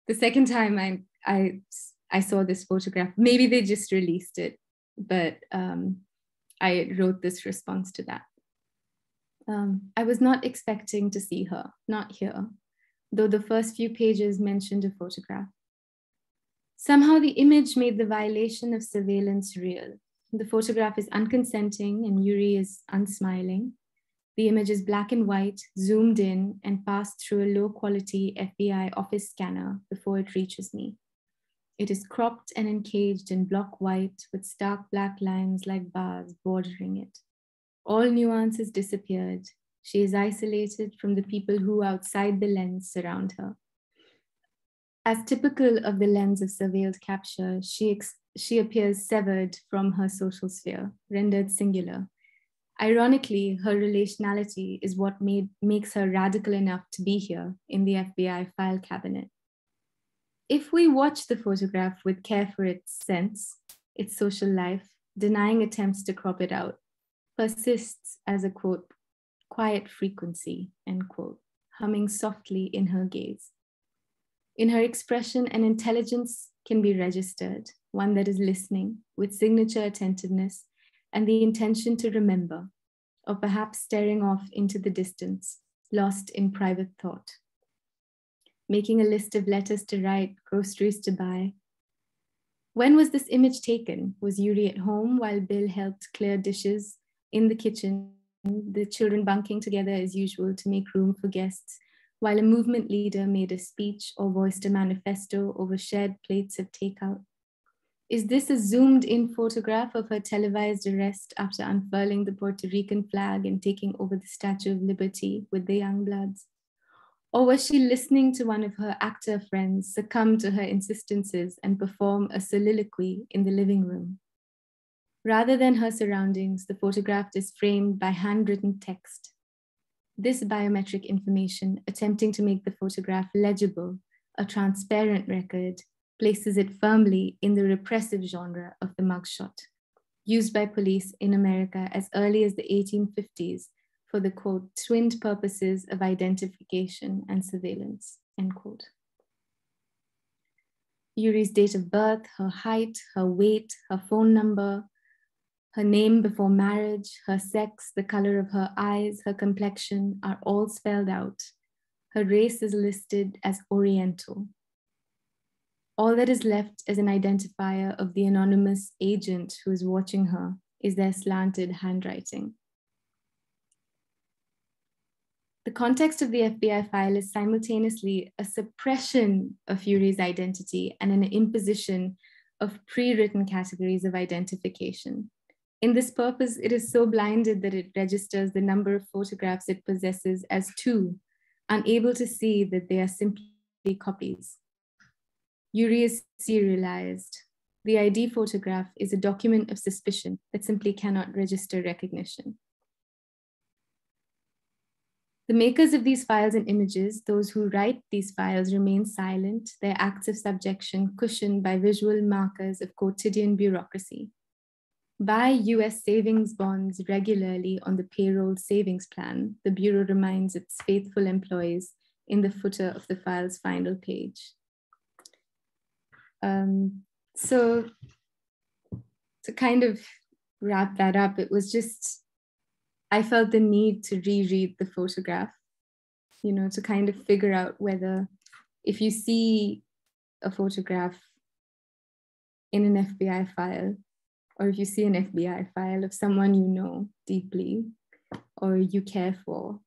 the second time I, I, I saw this photograph, maybe they just released it, but um, I wrote this response to that. Um, I was not expecting to see her, not here, though the first few pages mentioned a photograph. Somehow the image made the violation of surveillance real. The photograph is unconsenting and Yuri is unsmiling. The image is black and white, zoomed in, and passed through a low quality FBI office scanner before it reaches me. It is cropped and encaged in block white with stark black lines like bars bordering it. All nuances disappeared. She is isolated from the people who outside the lens surround her. As typical of the lens of surveilled capture, she, ex- she appears severed from her social sphere, rendered singular. Ironically, her relationality is what made, makes her radical enough to be here in the FBI file cabinet. If we watch the photograph with care for its sense, its social life, denying attempts to crop it out, persists as a quote, quiet frequency, end quote, humming softly in her gaze. In her expression, an intelligence can be registered, one that is listening with signature attentiveness and the intention to remember, or perhaps staring off into the distance, lost in private thought. making a list of letters to write, groceries to buy. When was this image taken? Was Yuri at home while Bill helped clear dishes in the kitchen, the children bunking together as usual to make room for guests, while a movement leader made a speech or voiced a manifesto over shared plates of takeout? Is this a zoomed in photograph of her televised arrest after unfurling the Puerto Rican flag and taking over the Statue of Liberty with the Youngbloods? Or was she listening to one of her actor friends succumb to her insistences and perform a soliloquy in the living room? Rather than her surroundings, the photograph is framed by handwritten text. This biometric information, attempting to make the photograph legible, a transparent record, places it firmly in the repressive genre of the mugshot, used by police in America as early as the 1850s for the quote, twinned purposes of identification and surveillance, end quote. Yuri's date of birth, her height, her weight, her phone number, her name before marriage, her sex, the color of her eyes, her complexion are all spelled out. Her race is listed as Oriental, all that is left as an identifier of the anonymous agent who is watching her is their slanted handwriting. The context of the FBI file is simultaneously a suppression of Yuri's identity and an imposition of pre written categories of identification. In this purpose, it is so blinded that it registers the number of photographs it possesses as two, unable to see that they are simply copies. Yuri is serialized. The ID photograph is a document of suspicion that simply cannot register recognition. The makers of these files and images, those who write these files, remain silent, their acts of subjection cushioned by visual markers of quotidian bureaucracy. Buy US savings bonds regularly on the payroll savings plan, the Bureau reminds its faithful employees in the footer of the file's final page. Um, so to kind of wrap that up, it was just, I felt the need to reread the photograph, you know, to kind of figure out whether if you see a photograph in an FBI file, or if you see an FBI file of someone you know deeply or you care for,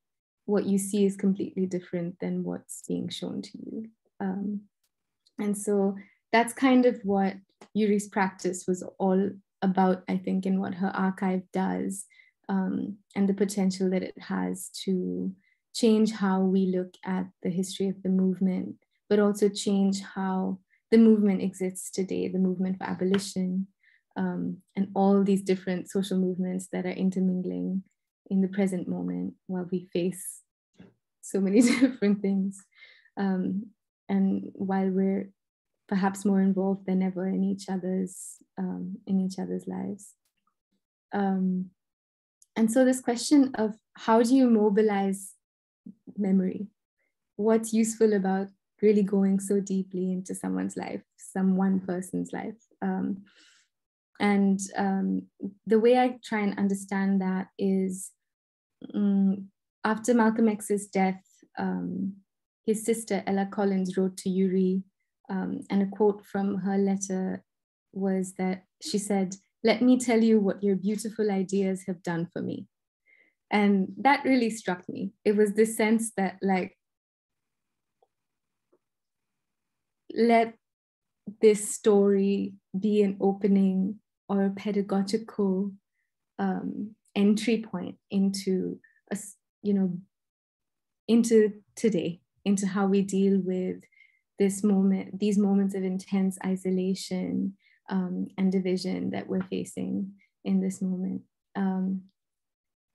what you see is completely different than what's being shown to you. Um, and so that's kind of what Yuri's practice was all about, I think, and what her archive does, um, and the potential that it has to change how we look at the history of the movement, but also change how the movement exists today, the movement for abolition, um, and all these different social movements that are intermingling in the present moment while we face so many different things. Um, and while we're perhaps more involved than ever in each other's um, in each other's lives. Um, and so this question of how do you mobilize memory? What's useful about really going so deeply into someone's life, some one person's life? Um, and um, the way I try and understand that is um, after Malcolm X's death, um, his sister Ella Collins wrote to Yuri um, and a quote from her letter was that she said, Let me tell you what your beautiful ideas have done for me. And that really struck me. It was this sense that, like, let this story be an opening or a pedagogical um, entry point into a, you know into today into how we deal with this moment, these moments of intense isolation um, and division that we're facing in this moment. Um,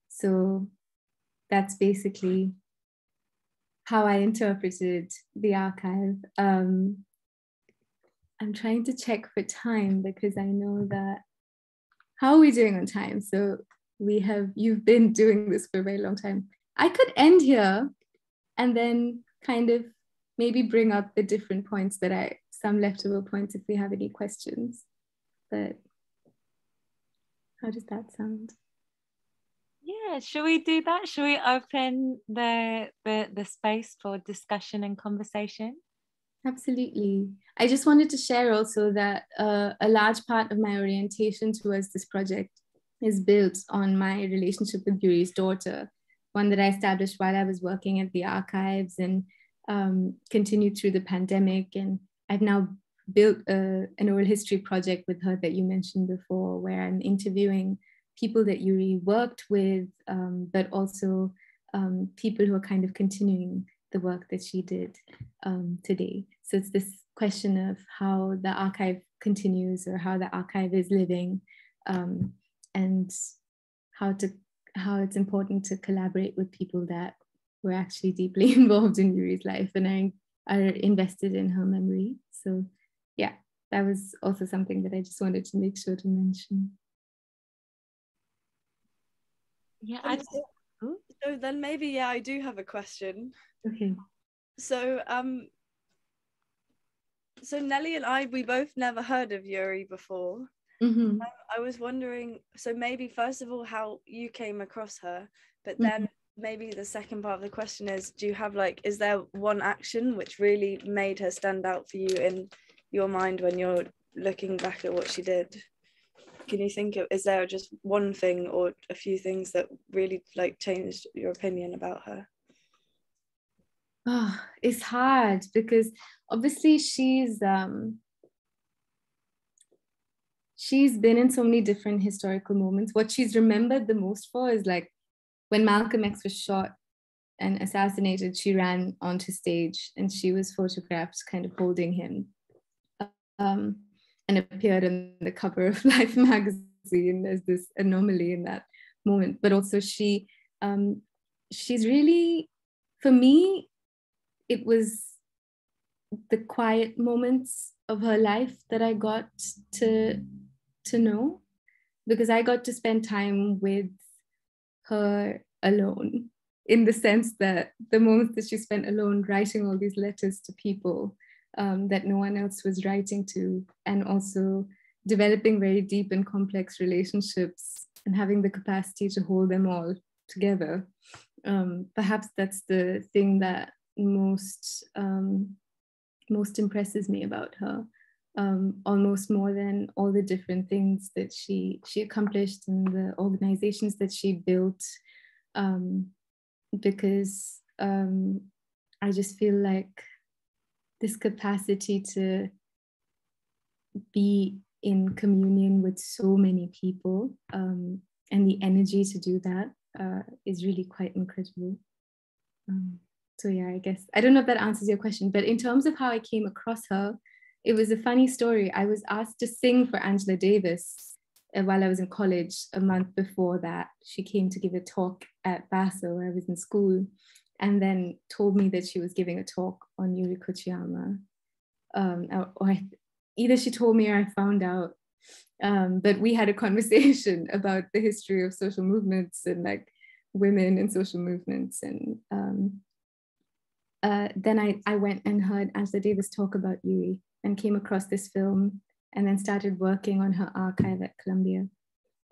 so that's basically how I interpreted the archive. Um, I'm trying to check for time because I know that how are we doing on time? So we have you've been doing this for a very long time. I could end here and then kind of maybe bring up the different points that I, some leftover points if we have any questions. But how does that sound? yeah, should we do that? Should we open the the the space for discussion and conversation? Absolutely. I just wanted to share also that uh, a large part of my orientation towards this project is built on my relationship with Yuri's daughter, one that I established while I was working at the archives and um, continued through the pandemic. And I've now built a, an oral history project with her that you mentioned before, where I'm interviewing people that Yuri worked with, um, but also um, people who are kind of continuing the work that she did um, today. So it's this question of how the archive continues or how the archive is living um, and how to how it's important to collaborate with people that were actually deeply involved in Yuri's life and are, are invested in her memory. So yeah, that was also something that I just wanted to make sure to mention. Yeah, I just, so then maybe yeah, I do have a question. Okay. So um so Nelly and I we both never heard of Yuri before. Mm-hmm. Um, I was wondering so maybe first of all how you came across her, but then mm-hmm. Maybe the second part of the question is do you have like is there one action which really made her stand out for you in your mind when you're looking back at what she did? Can you think of is there just one thing or a few things that really like changed your opinion about her? oh, it's hard because obviously she's um, she's been in so many different historical moments. What she's remembered the most for is like when Malcolm X was shot and assassinated, she ran onto stage and she was photographed kind of holding him um, and appeared on the cover of Life magazine as this anomaly in that moment. But also she um, she's really, for me, it was the quiet moments of her life that I got to to know because I got to spend time with her alone in the sense that the moments that she spent alone writing all these letters to people um, that no one else was writing to and also developing very deep and complex relationships and having the capacity to hold them all together um, perhaps that's the thing that most um, most impresses me about her um, almost more than all the different things that she she accomplished and the organizations that she built um, because um, I just feel like this capacity to be in communion with so many people um, and the energy to do that uh, is really quite incredible. Um, so yeah i guess i don't know if that answers your question but in terms of how i came across her it was a funny story. I was asked to sing for angela davis uh, while i was in college a month before that. She came to give a talk at Basel where i was in school and then told me that she was giving a talk on yuri kochiyama um, or I, either she told me or i found out. Um, but we had a conversation about the history of social movements and like women and social movements and um, uh, then I, I went and heard Angela Davis talk about Yuri and came across this film and then started working on her archive at Columbia.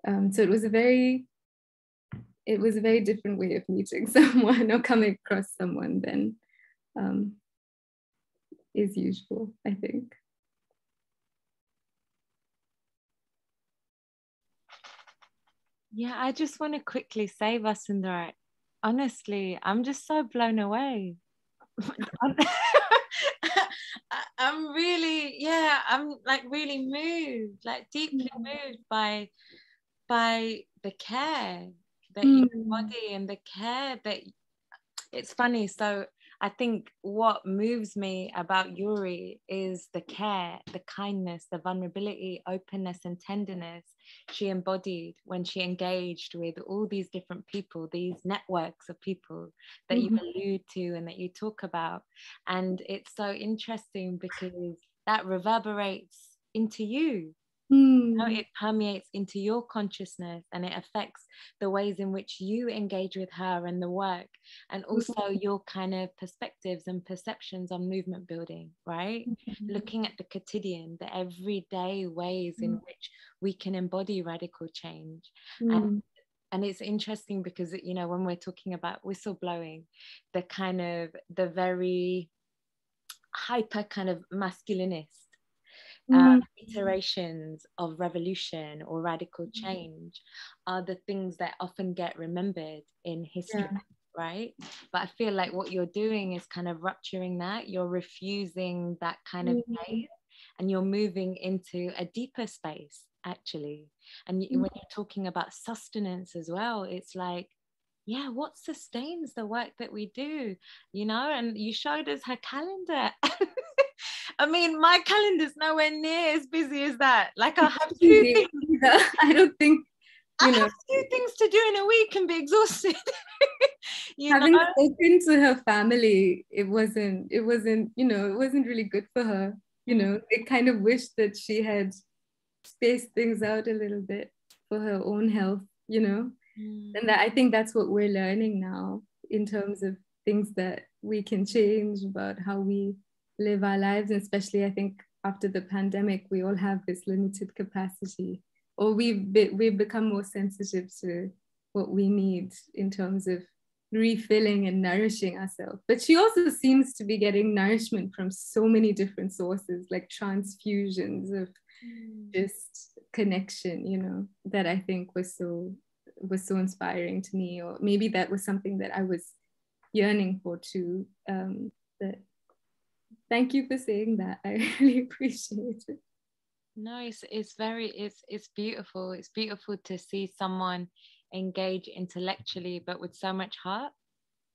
Um, so it was a very, it was a very different way of meeting someone or coming across someone than um, is usual, I think. Yeah, I just want to quickly say, Vasundhara, honestly, I'm just so blown away I'm really, yeah, I'm like really moved, like deeply mm. moved by by the care that mm. you embody and the care that it's funny. So I think what moves me about Yuri is the care, the kindness, the vulnerability, openness, and tenderness she embodied when she engaged with all these different people, these networks of people that mm-hmm. you allude to and that you talk about. And it's so interesting because that reverberates into you Mm. How it permeates into your consciousness and it affects the ways in which you engage with her and the work, and also mm-hmm. your kind of perspectives and perceptions on movement building, right? Mm-hmm. Looking at the quotidian, the everyday ways mm. in which we can embody radical change. And mm. and it's interesting because you know when we're talking about whistleblowing the kind of the very hyper kind of masculinist um, iterations of revolution or radical mm-hmm. change are the things that often get remembered in history yeah. right? But i feel like what you're doing is kind of rupturing that. You're refusing that kind of mm. and you're moving into a deeper space actually. And mm. when you're talking about sustenance as well it's like yeah what sustains the work that we do? You know and you showed us her calendar I mean, my calendar's nowhere near as busy as that. Like I have two things. I don't think you I know, have two things to do in a week and be exhausted. having know? spoken to her family, it wasn't, it wasn't, you know, it wasn't really good for her. You know, they kind of wished that she had spaced things out a little bit for her own health, you know. Mm. And that, I think that's what we're learning now in terms of things that we can change about how we live our lives. And especially, I think after the pandemic, we all have this limited capacity, or we've be, we've become more sensitive to what we need in terms of refilling and nourishing ourselves. But she also seems to be getting nourishment from so many different sources, like transfusions of mm. just connection, you know, that I think was so was so inspiring to me. Or maybe that was something that I was yearning for too. Um, that thank you for saying that. I really appreciate it. No, it's, it's very it's it's beautiful. It's beautiful to see someone engage intellectually but with so much heart.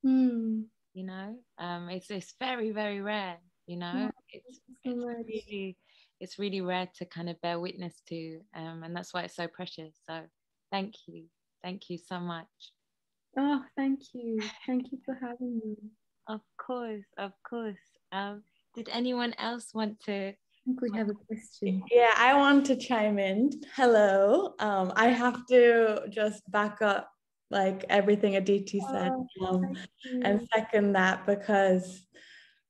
Mm. You know, um, it's it's very very rare. You know, yeah, it's, it's really it's really rare to kind of bear witness to, um, and that's why it's so precious. So, thank you, thank you so much. Oh, thank you, thank you for having me. Of course, of course. Um, did anyone else want to? I think we have a question. Yeah, I want to chime in. Hello. Um, I have to just back up like everything Aditi said oh, um, and second that because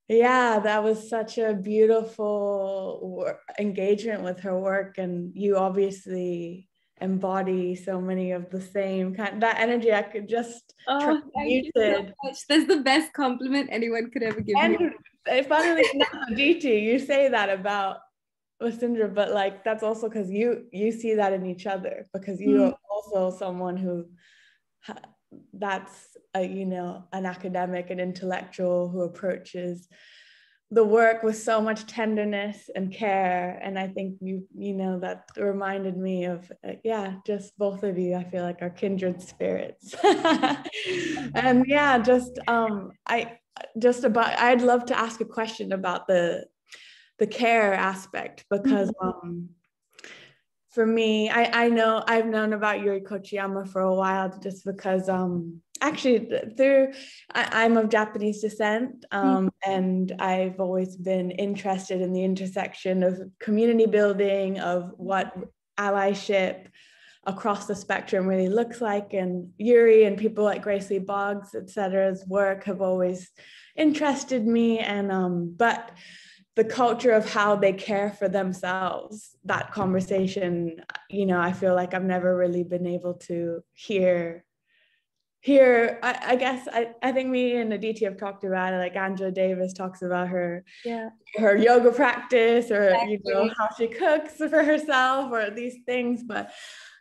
yeah that was such a beautiful engagement with her work and you obviously embody so many of the same kind that energy I could just oh, thank you so much. That's the best compliment anyone could ever give and me. Funnily enough, DT, you say that about Vasundhara, but like that's also because you you see that in each other because you mm. are also someone who that's a you know an academic and intellectual who approaches the work with so much tenderness and care. And i think you you know that reminded me of uh, yeah just both of you i feel like are kindred spirits. And yeah just um i just about i'd love to ask a question about the the care aspect because mm-hmm. um for me i i know i've known about yuri kochiyama for a while just because um actually through I, am of japanese descent hmm. um, mm-hmm. and i've always been interested in the intersection of community building of what allyship across the spectrum really looks like and yuri and people like grace lee boggs et cetera's work have always interested me and um, but the culture of how they care for themselves that conversation you know i feel like i've never really been able to hear here I, I, guess I, I think me and Aditi have talked about it like Angela Davis talks about her yeah her yoga practice or exactly. you know how she cooks for herself or these things but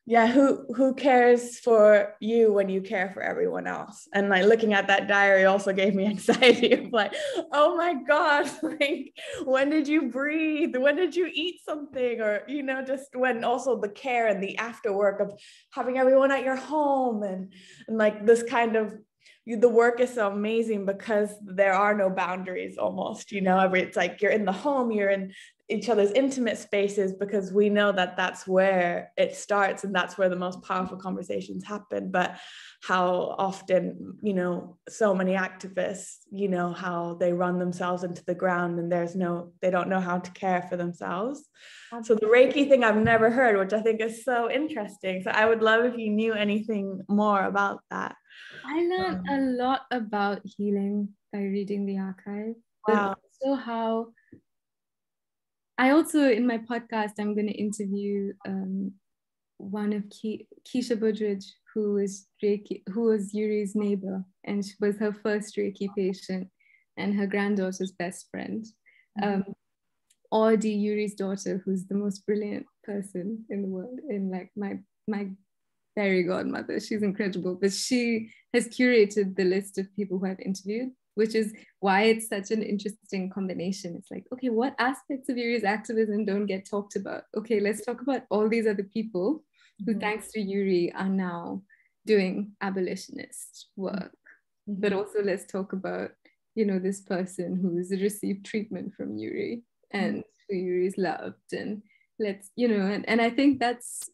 yeah who who cares for you when you care for everyone else? And like looking at that diary also gave me anxiety of like oh my god like when did you breathe? When did you eat something? Or you know just when also the care and the after work of having everyone at your home and, and like this kind of the work is so amazing because there are no boundaries almost you know every it's like you're in the home you're in each other's intimate spaces because we know that that's where it starts and that's where the most powerful conversations happen. But how often you know so many activists you know how they run themselves into the ground and there's no they don't know how to care for themselves. So the reiki thing i've never heard which i think is so interesting. So i would love if you knew anything more about that. I learned um, a lot about healing by reading the archive wow. so how I also in my podcast I'm going to interview um, one of Ke- Keisha Budridge, who was Reiki, who was Yuri's neighbor, and she was her first Reiki patient, and her granddaughter's best friend. Um, Audee, Yuri's daughter, who's the most brilliant person in the world, in like my my fairy godmother. She's incredible, but she has curated the list of people who I've interviewed, which is why it's such an interesting combination. It's like, okay, what aspects of Yuri's activism don't get talked about? Okay, let's talk about all these other people who, mm-hmm. thanks to Yuri, are now doing abolitionist work. Mm-hmm. But also, let's talk about, you know, this person who's received treatment from Yuri and mm-hmm. who Yuri's loved. And let's, you know, and, and I think that's,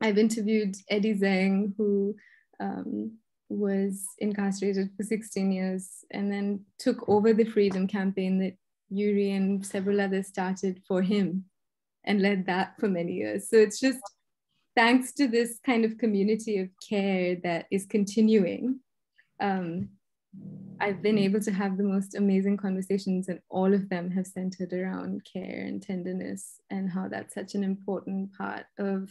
I've interviewed Eddie Zhang, who um, was incarcerated for 16 years and then took over the freedom campaign that Yuri and several others started for him and led that for many years. So it's just thanks to this kind of community of care that is continuing, um, I've been able to have the most amazing conversations, and all of them have centered around care and tenderness and how that's such an important part of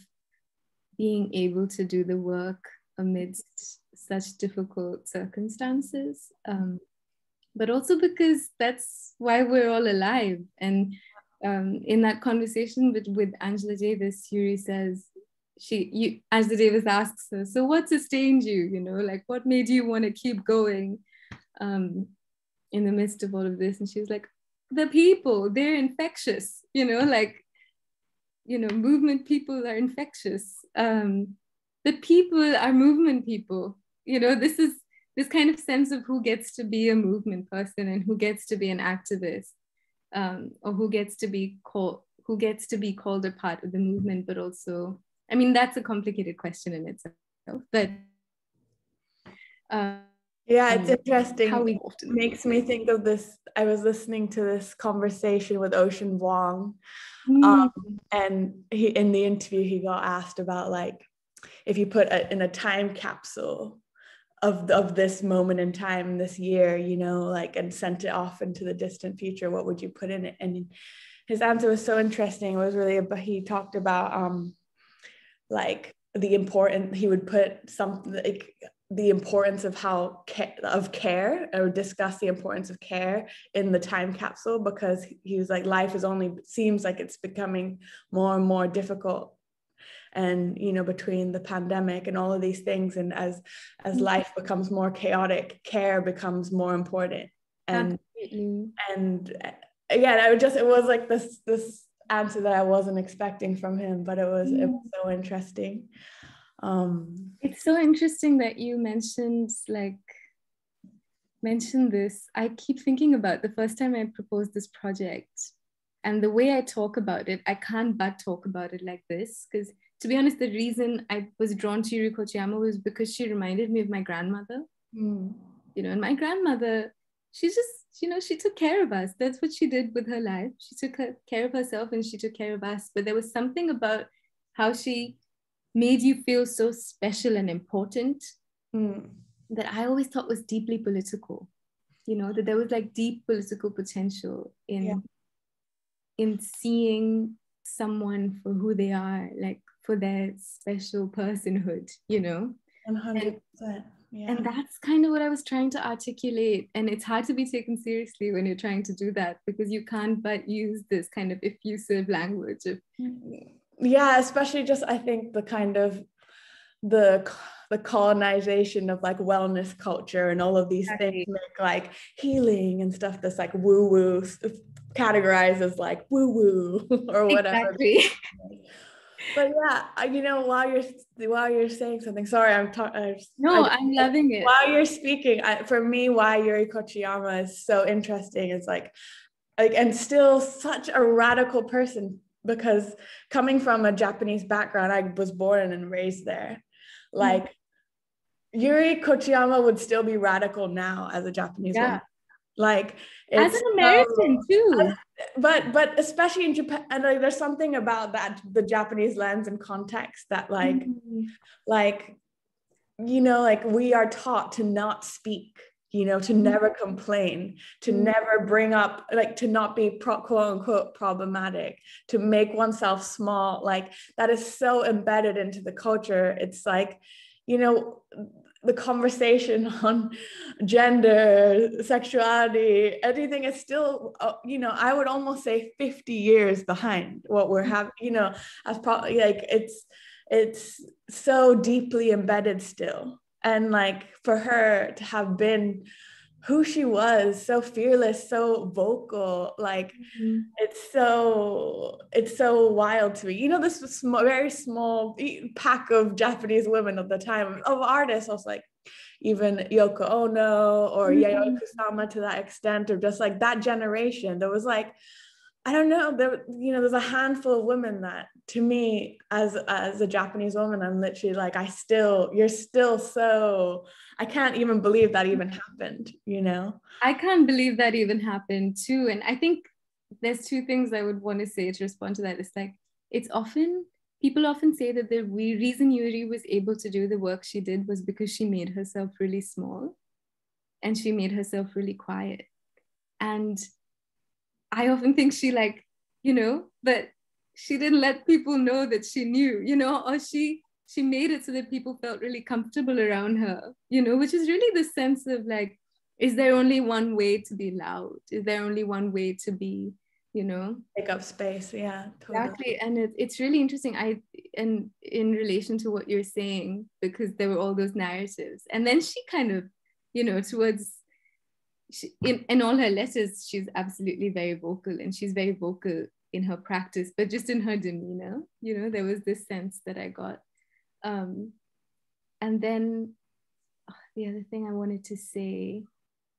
being able to do the work amidst such difficult circumstances. Um, but also because that's why we're all alive. And um, in that conversation with, with Angela Davis, Yuri says, she you Angela Davis asks her, so what sustained you? You know, like what made you want to keep going um, in the midst of all of this? And she was like, the people, they're infectious, you know, like, you know, movement people are infectious. Um, the people are movement people. You know, this is this kind of sense of who gets to be a movement person and who gets to be an activist um, or who gets to be called who gets to be called a part of the movement, but also I mean, that's a complicated question in itself, but. Uh, yeah, it's um, interesting. How we often makes me think of this. I was listening to this conversation with Ocean mm. um, and he in the interview he got asked about like if you put a, in a time capsule of of this moment in time, this year, you know, like and sent it off into the distant future, what would you put in it? And his answer was so interesting. It was really, but he talked about um, like the important he would put something like the importance of how of care or discuss the importance of care in the time capsule because he was like life is only seems like it's becoming more and more difficult and you know between the pandemic and all of these things and as as mm-hmm. life becomes more chaotic care becomes more important and Absolutely. and again i would just it was like this this answer that I wasn't expecting from him, but it was mm. it was so interesting. Um, it's so interesting that you mentioned like mentioned this. I keep thinking about the first time I proposed this project and the way I talk about it. I can't but talk about it like this because to be honest, the reason I was drawn to Yuriko Kochiyama was because she reminded me of my grandmother. Mm. You know, and my grandmother, she's just you know, she took care of us. That's what she did with her life. She took care of herself and she took care of us. But there was something about how she made you feel so special and important mm. that I always thought was deeply political. You know, that there was like deep political potential in yeah. in seeing someone for who they are, like for their special personhood, you know. 100%. And, yeah. And that's kind of what I was trying to articulate. And it's hard to be taken seriously when you're trying to do that because you can't but use this kind of effusive language of mm, yeah, especially just I think the kind of the the colonization of like wellness culture and all of these exactly. things make like healing and stuff that's like woo woo categorized as like woo woo or whatever. Exactly. but yeah, you know, while you're while you're saying something, sorry, I'm talking. No, I, am loving it. While you're speaking, I, for me, why Yuri Kochiyama is so interesting is like, like, and still such a radical person because coming from a Japanese background, I was born and raised there. Like, mm-hmm. Yuri Kochiyama would still be radical now as a Japanese yeah. woman. Like as an American too. But but especially in Japan, and like, there's something about that the Japanese lens and context that like mm-hmm. like you know like we are taught to not speak you know, to never complain, to mm. never bring up, like to not be pro- quote unquote problematic, to make oneself small. Like that is so embedded into the culture. It's like, you know, the conversation on gender, sexuality, everything is still, uh, you know, I would almost say 50 years behind what we're mm. having, you know, as probably like it's, it's so deeply embedded still and like for her to have been who she was so fearless so vocal like mm-hmm. it's so it's so wild to me you know this was a very small pack of japanese women at the time of artists i was like even yoko ono or mm-hmm. yayoi kusama to that extent or just like that generation there was like I don't know. There, you know, there's a handful of women that, to me, as as a Japanese woman, I'm literally like, I still, you're still so. I can't even believe that even happened. You know. I can't believe that even happened too, and I think there's two things I would want to say to respond to that. It's like it's often people often say that the reason Yuri was able to do the work she did was because she made herself really small, and she made herself really quiet, and I often think she like, you know, but she didn't let people know that she knew, you know, or she she made it so that people felt really comfortable around her, you know, which is really the sense of like, is there only one way to be loud? Is there only one way to be, you know, take up space? Yeah, totally. exactly. And it, it's really interesting. I and in relation to what you're saying, because there were all those narratives, and then she kind of, you know, towards she, in, in all her letters, she's absolutely very vocal and she's very vocal in her practice, but just in her demeanor, you know, there was this sense that I got. Um, and then oh, the other thing I wanted to say,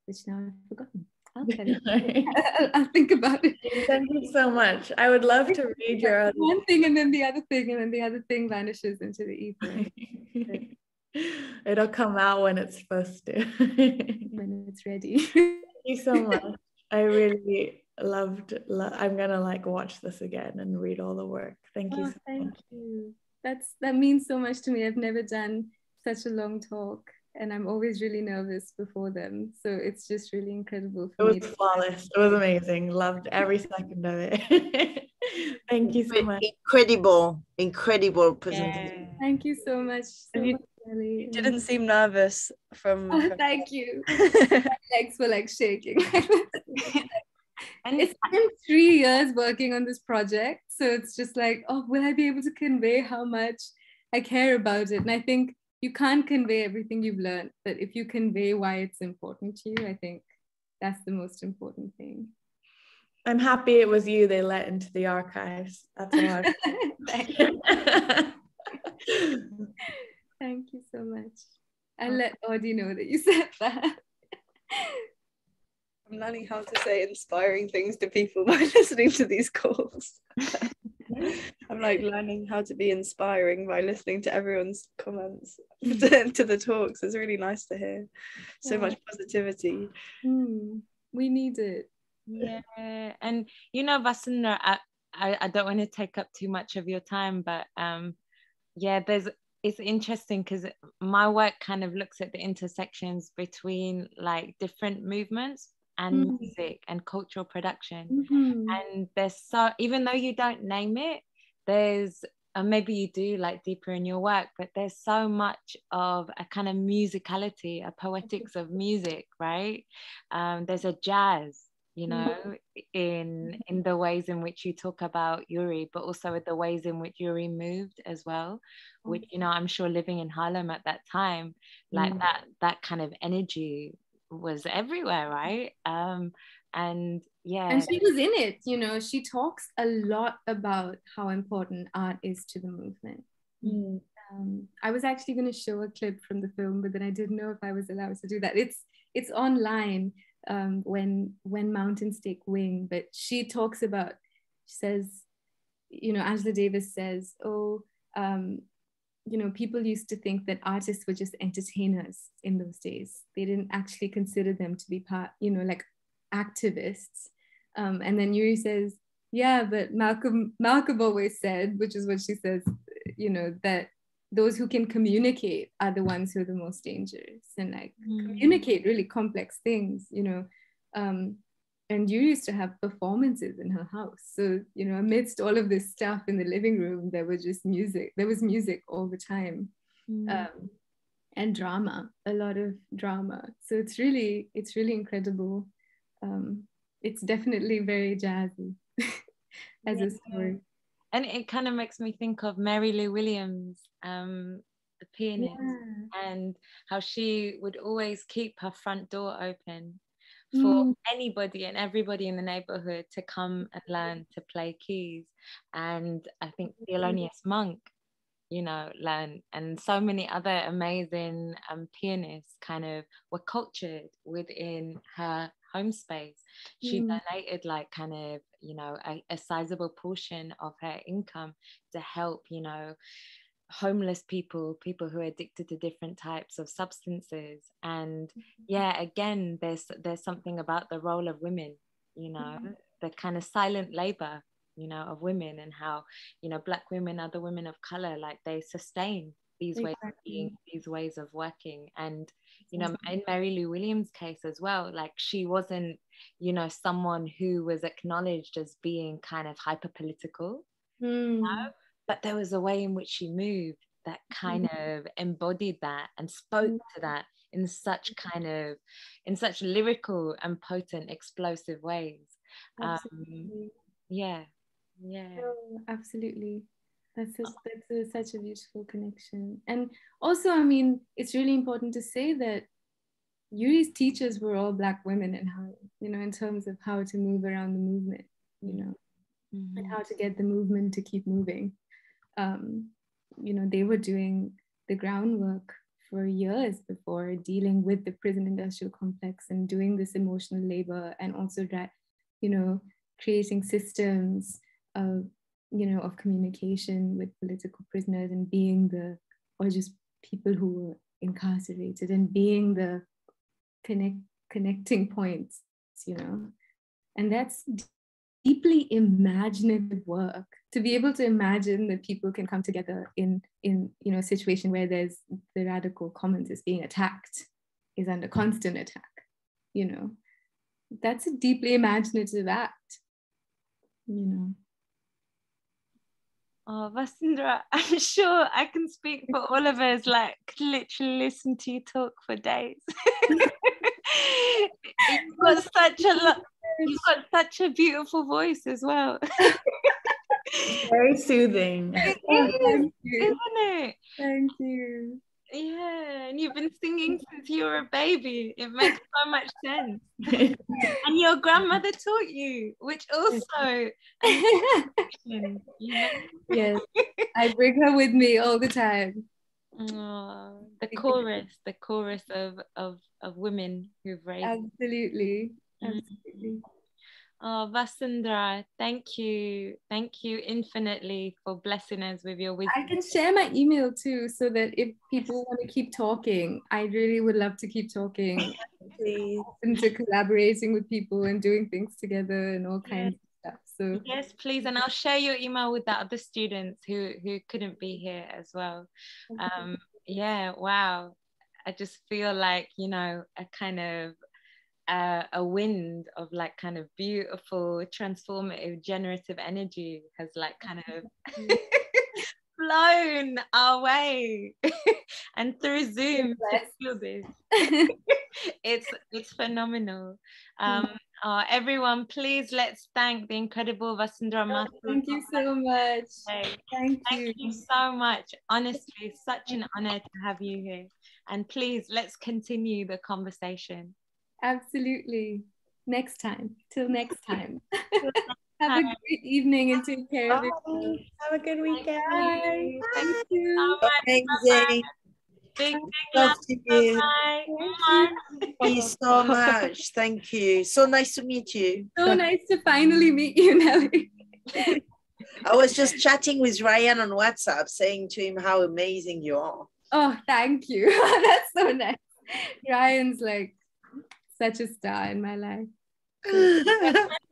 which now I've forgotten. I'll, I'll, I'll, think about it. Thank you so much. I would love to read your one thing and then the other thing, and then the other thing vanishes into the ether. It'll come out when it's supposed to. when it's ready. Thank you so much. I really loved. Lo- I'm gonna like watch this again and read all the work. Thank you. Oh, so thank much. you. That's that means so much to me. I've never done such a long talk, and I'm always really nervous before them. So it's just really incredible. for it was flawless. It was amazing. Loved every second of it. thank you so much. Incredible, incredible presentation. Yeah. Thank you so much. So you, really. You didn't seem nervous from. Oh, thank you. My legs were like shaking. And it's been three years working on this project. So it's just like, oh, will I be able to convey how much I care about it? And I think you can't convey everything you've learned, but if you convey why it's important to you, I think that's the most important thing. I'm happy it was you they let into the archives. That's all. Thank you. Thank you so much. I'll let Audee know that you said that. I'm learning how to say inspiring things to people by listening to these calls. I'm like learning how to be inspiring by listening to everyone's comments to, to the talks. It's really nice to hear so yeah. much positivity. Mm, we need it. Yeah, and you know, Vasundhara, I, I, I don't want to take up too much of your time, but um, yeah, there's it's interesting because my work kind of looks at the intersections between like different movements and mm-hmm. music and cultural production mm-hmm. and there's so even though you don't name it there's and maybe you do like deeper in your work but there's so much of a kind of musicality a poetics of music right um, there's a jazz you mm-hmm. know in in the ways in which you talk about yuri but also with the ways in which yuri moved as well which you know i'm sure living in harlem at that time like mm. that that kind of energy was everywhere right? Um and yeah. And she was in it you know she talks a lot about how important art is to the movement. Mm. um, i was actually going to show a clip from the film but then i didn't know if i was allowed to do that. It's it's online um, when when mountains take wing but she talks about she says you know angela davis says oh um, you know, people used to think that artists were just entertainers in those days. They didn't actually consider them to be part, you know, like activists. Um, and then Yuri says, yeah, but Malcolm Malcolm always said, which is what she says, you know, that those who can communicate are the ones who are the most dangerous and like Mm. communicate really complex things you know um, and you used to have performances in her house. So you know amidst all of this stuff in the living room there was just music there was music all the time Mm. um, and drama a lot of drama. So it's really it's really incredible. Um, it's definitely very jazzy as a story. And it kind of makes me think of Mary Lou Williams, um, the pianist, Yeah. and how she would always keep her front door open for Mm. anybody and everybody in the neighborhood to come and learn to play keys. And I think Thelonious Monk, you know, learn, and so many other amazing um, pianists kind of were cultured within her home space. She Mm. donated like kind of, you know, a, a sizable portion of her income to help, you know, homeless people, people who are addicted to different types of substances. And yeah, again, there's there's something about the role of women, you know, the kind of silent labor, you know, of women and how, you know, black women, other women of color, like they sustain these ways of being, these ways of working. And, you know, in Mary Lou Williams' case as well, like she wasn't, you know, someone who was acknowledged as being kind of hyper political Mm. But there was a way in which she moved that kind of embodied that and spoke to that in such kind of in such lyrical and potent explosive ways um, Absolutely. yeah yeah Oh, absolutely. That's a, that's a, such a beautiful connection. And also, I mean, it's really important to say that Yuri's teachers were all Black women and how, you know, in terms of how to move around the movement, you know, Mhm. and how to get the movement to keep moving. Um, you know, they were doing the groundwork for years before dealing with the prison industrial complex and doing this emotional labor and also, that, you know, creating systems of, you know, of communication with political prisoners and being the, or just people who were incarcerated and being the connect, connecting points, you know. And that's deeply imaginative work to be able to imagine that people can come together in in you know a situation where there's the radical commons is being attacked is under constant attack you know that's a deeply imaginative act you know Oh, Vasundhara, I'm sure I can speak for all of us, like literally listen to you talk for days. you've got such a you've got such a beautiful voice as well. Very soothing. It is, thank you isn't it? thank you Yeah, and you've been singing since you were a baby. It makes so much sense. And your grandmother taught you, which also, yes i bring her with me all the time The chorus, the chorus of of of women who've raised. absolutely Mm. absolutely Oh, Vasundhara, thank you, thank you infinitely for blessing us with your wisdom. I can share my email too, so that if people want to keep talking, I really would love to keep talking Please. and to collaborating with people and doing things together and all kinds stuff. So Yes, please, and I'll share your email with the other students who who couldn't be here as well. Um, yeah, wow. I just feel like you know a kind of uh, a wind of like kind of beautiful, transformative, generative energy has like kind of flown our way, and through Zoom it's it's phenomenal. Um, uh, everyone, please let's thank the incredible Vasundhara Mathur. thank you so much. today. Thank Thank you. you so much. Honestly, such an honor to have you here. And please, let's continue the conversation. Absolutely. Next time. Till next time. Have a great evening and take care of yourself. Have a good weekend. Thank you. Thank Thank you you. so much. Big Love love. to you. Bye. Thank you so much. Thank you. So nice to meet you. So nice to finally meet you, Nelly. I was just chatting with Ryan on WhatsApp, saying to him how amazing you are. Oh, thank you. That's so nice. Ryan's like such a star in my life.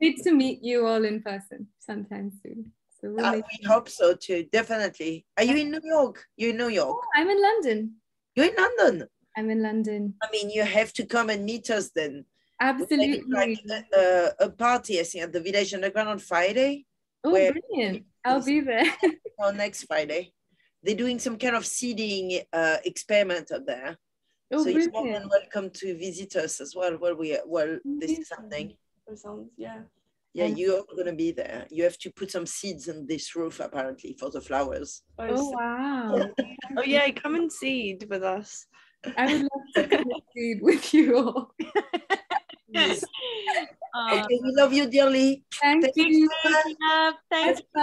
Need to meet you all in person sometime soon. So we'll Uh, we hope so too, definitely. Are you in New York? You're in New York. Oh, I'm in London. You're in London. I'm in London. I mean, you have to come and meet us then. Absolutely. like a, a, a party, I think, at the Village Underground on Friday oh, brilliant. I'll be there. or next Friday. They're doing some kind of seeding uh, experiment up there. Oh, so you're more brilliant. than welcome to visit us as well while we while this is Amazing. happening. Sounds yeah. Yeah, And- you're gonna be there. You have to put some seeds on this roof apparently for the flowers. Oh, Oh, wow. oh yeah, come and seed with us. I would love to come and read with you all. Aw, Okay, we love you dearly. Thank Thank you. love, thank Bye.